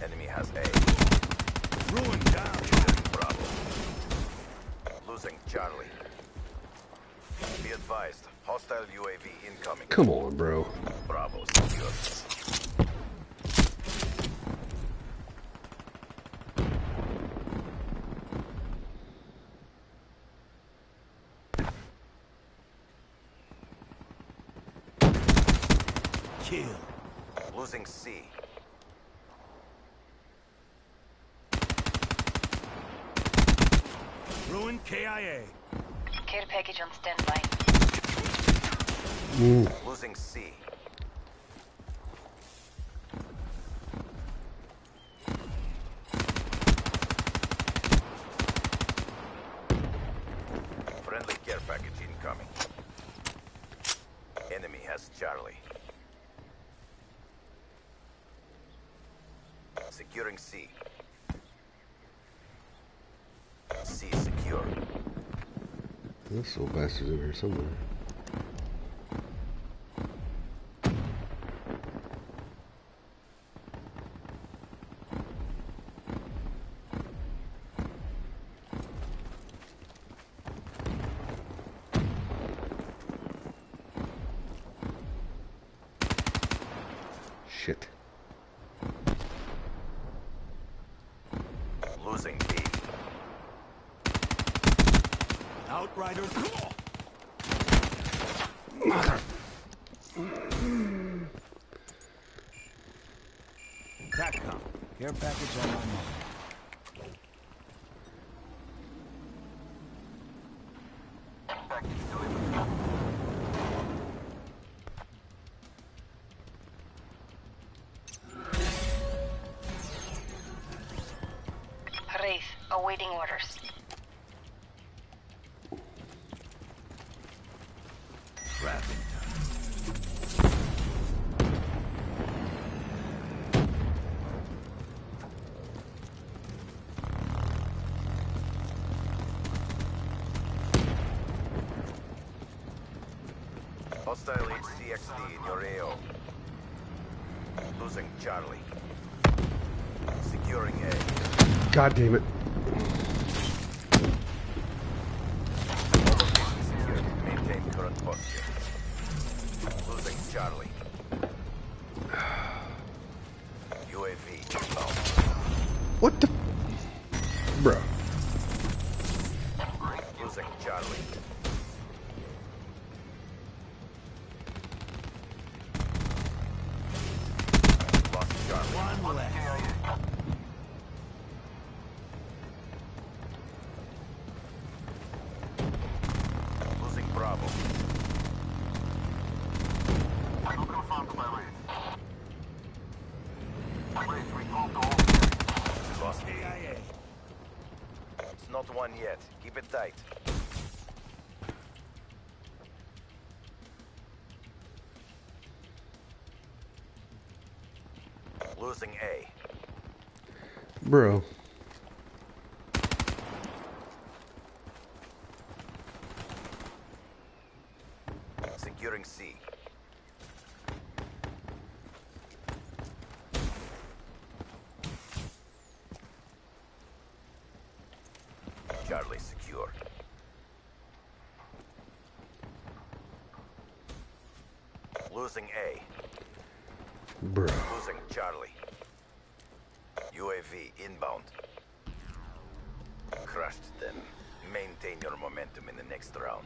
Enemy has A. Ruin down. Securing Bravo. Losing Charlie. Be advised, hostile UAV incoming. Come on, bro. Bravo secure. Kill. Losing C. Ruin KIA. Care package on standby. Losing C. Friendly care package incoming. Enemy has Charlie. Securing C. C secure. This little bastard's over here somewhere. Shit. Losing B. Outriders. Mother. TACCOM. Care package on my mark. Package delivered. Wraith, awaiting orders. Trapping time. Hostile HCXD in your AO. Losing Charlie. Securing A. God damn it. Securing C. Charlie secure. Losing A. Bro. Losing Charlie. UAV inbound. Crushed them. Maintain your momentum in the next round.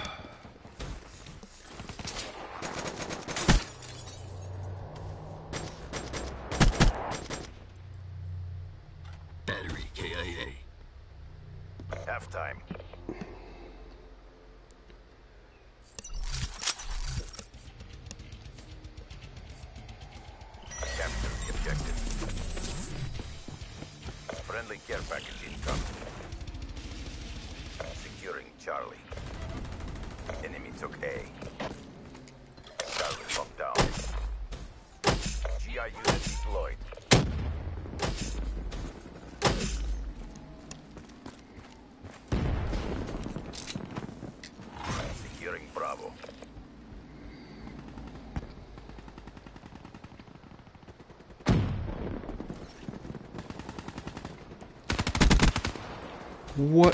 What?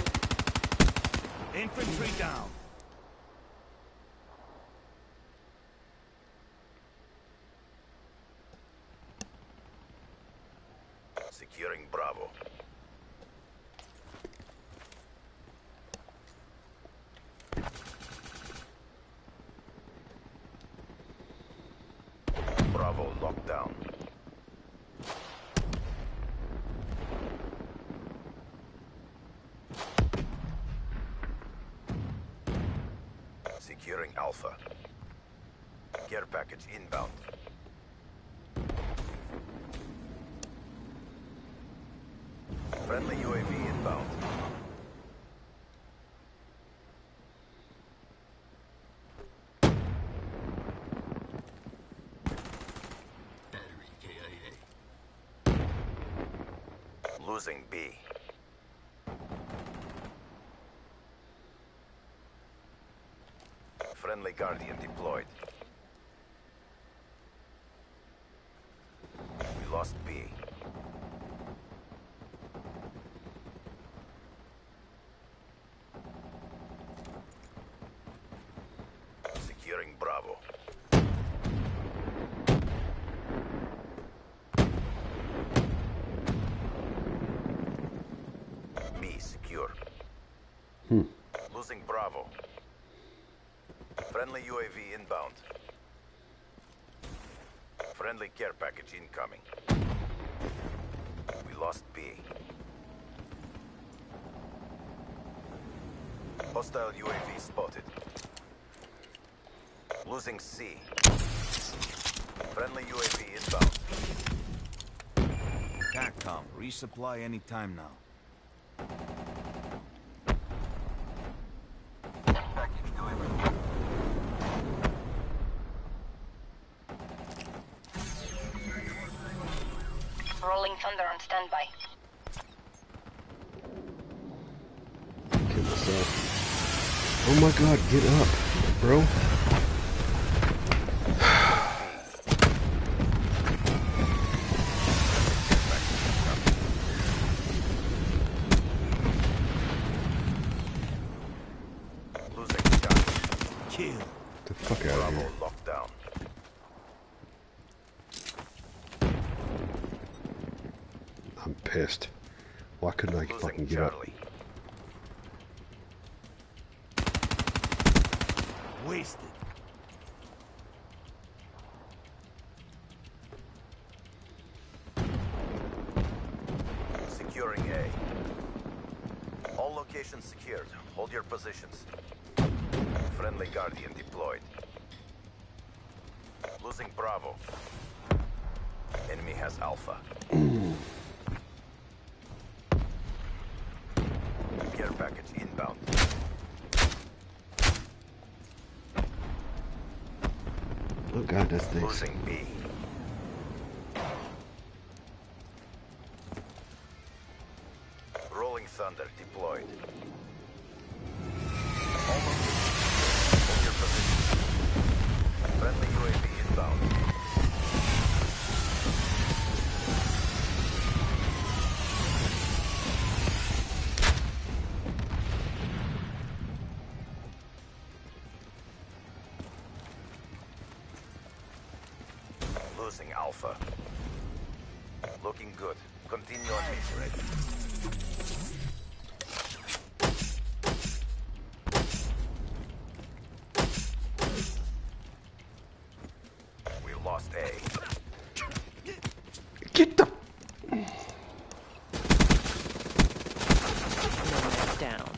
Infantry down. Securing Bravo. Bravo locked down. Securing Alpha. Care package inbound. Friendly UAV inbound. Battery KIA. Losing B. Friendly Guardian deployed. We lost B. Securing Bravo. B secure. Hmm. Losing Bravo. Friendly UAV inbound. Friendly care package incoming. We lost B. Hostile UAV spotted. Losing C. Friendly UAV inbound. CATCOM, resupply anytime now. Package delivered. Rolling Thunder on standby. Kill myself. Oh my god, get up, bro. Losing Charlie. Kill. Get the fuck out of Bravo here. locked down. I'm pissed. Why couldn't I fucking get up? God, that stinks. Losing B. Rolling Thunder deployed. Losing Alpha. Looking good. Continue on mission ready. We lost A. Get the down.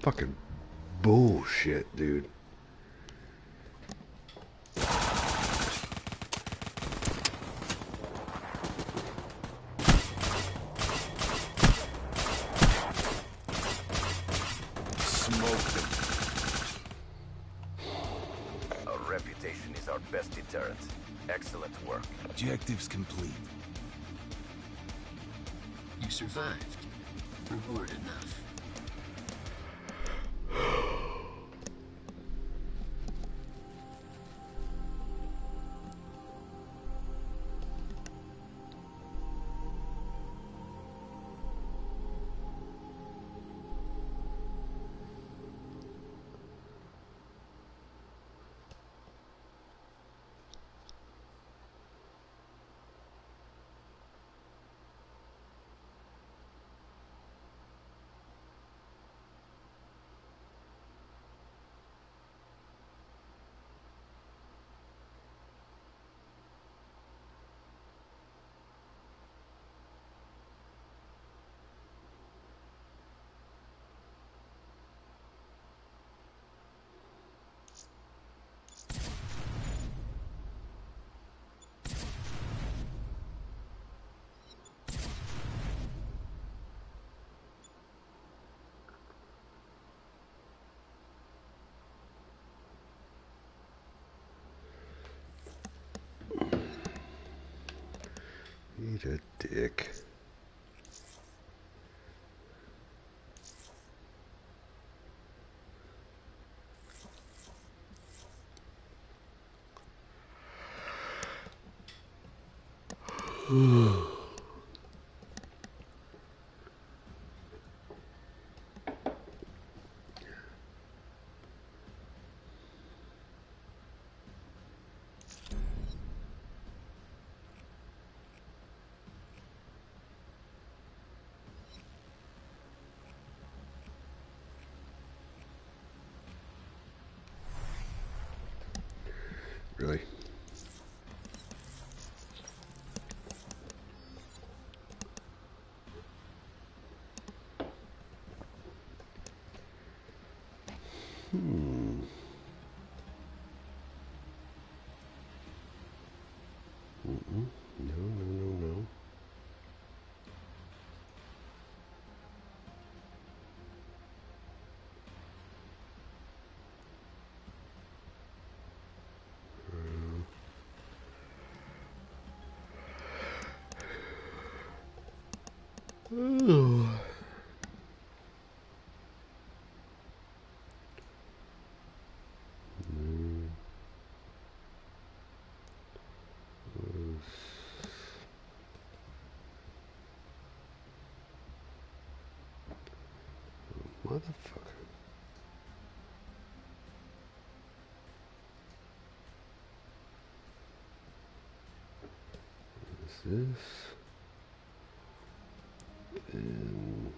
fucking bullshit, dude. Objectives complete. You survived. Reward enough. Eat a dick. Really? Hmm. Mm-mm. No, no, no, no. Ooh. Mm. Motherfucker. What is this? And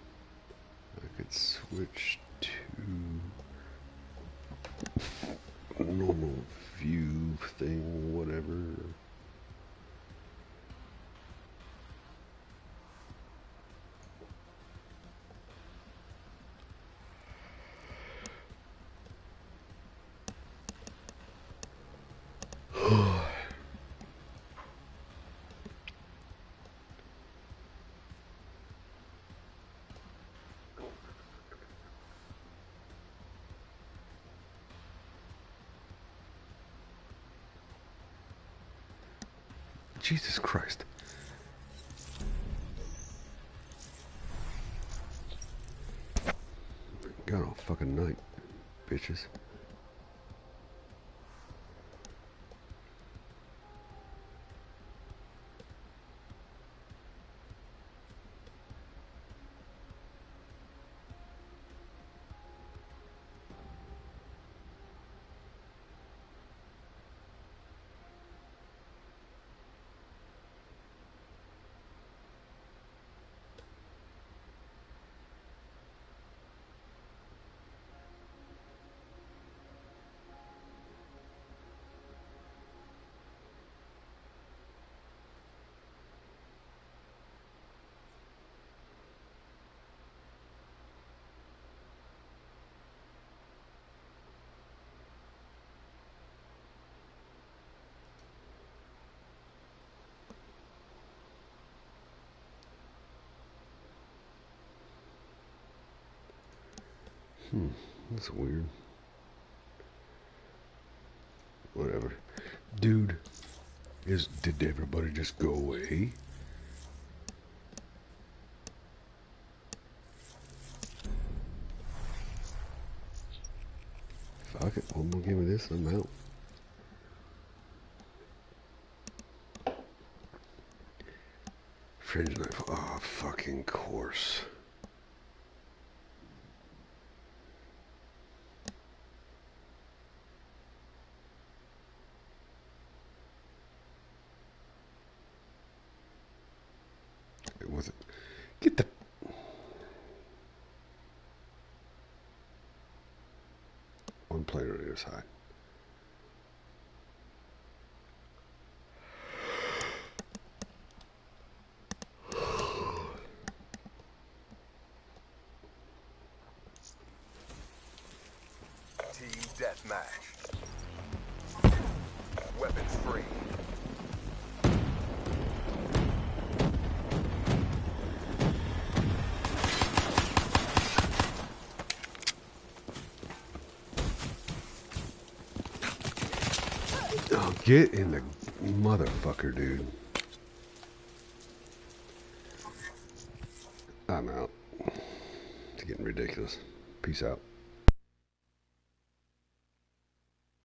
I could switch to normal view thing, whatever. Jesus Christ. Got all fucking night, bitches. Hmm, that's weird. Whatever. Dude, is did everybody just go away? Fuck it, one more game of this, I'm out. Fringe knife, oh fucking course. It wasn't. Get the. One player on either side. Team deathmatch. Weapons free. Oh, get in the motherfucker, dude. I'm out. It's getting ridiculous. Peace out.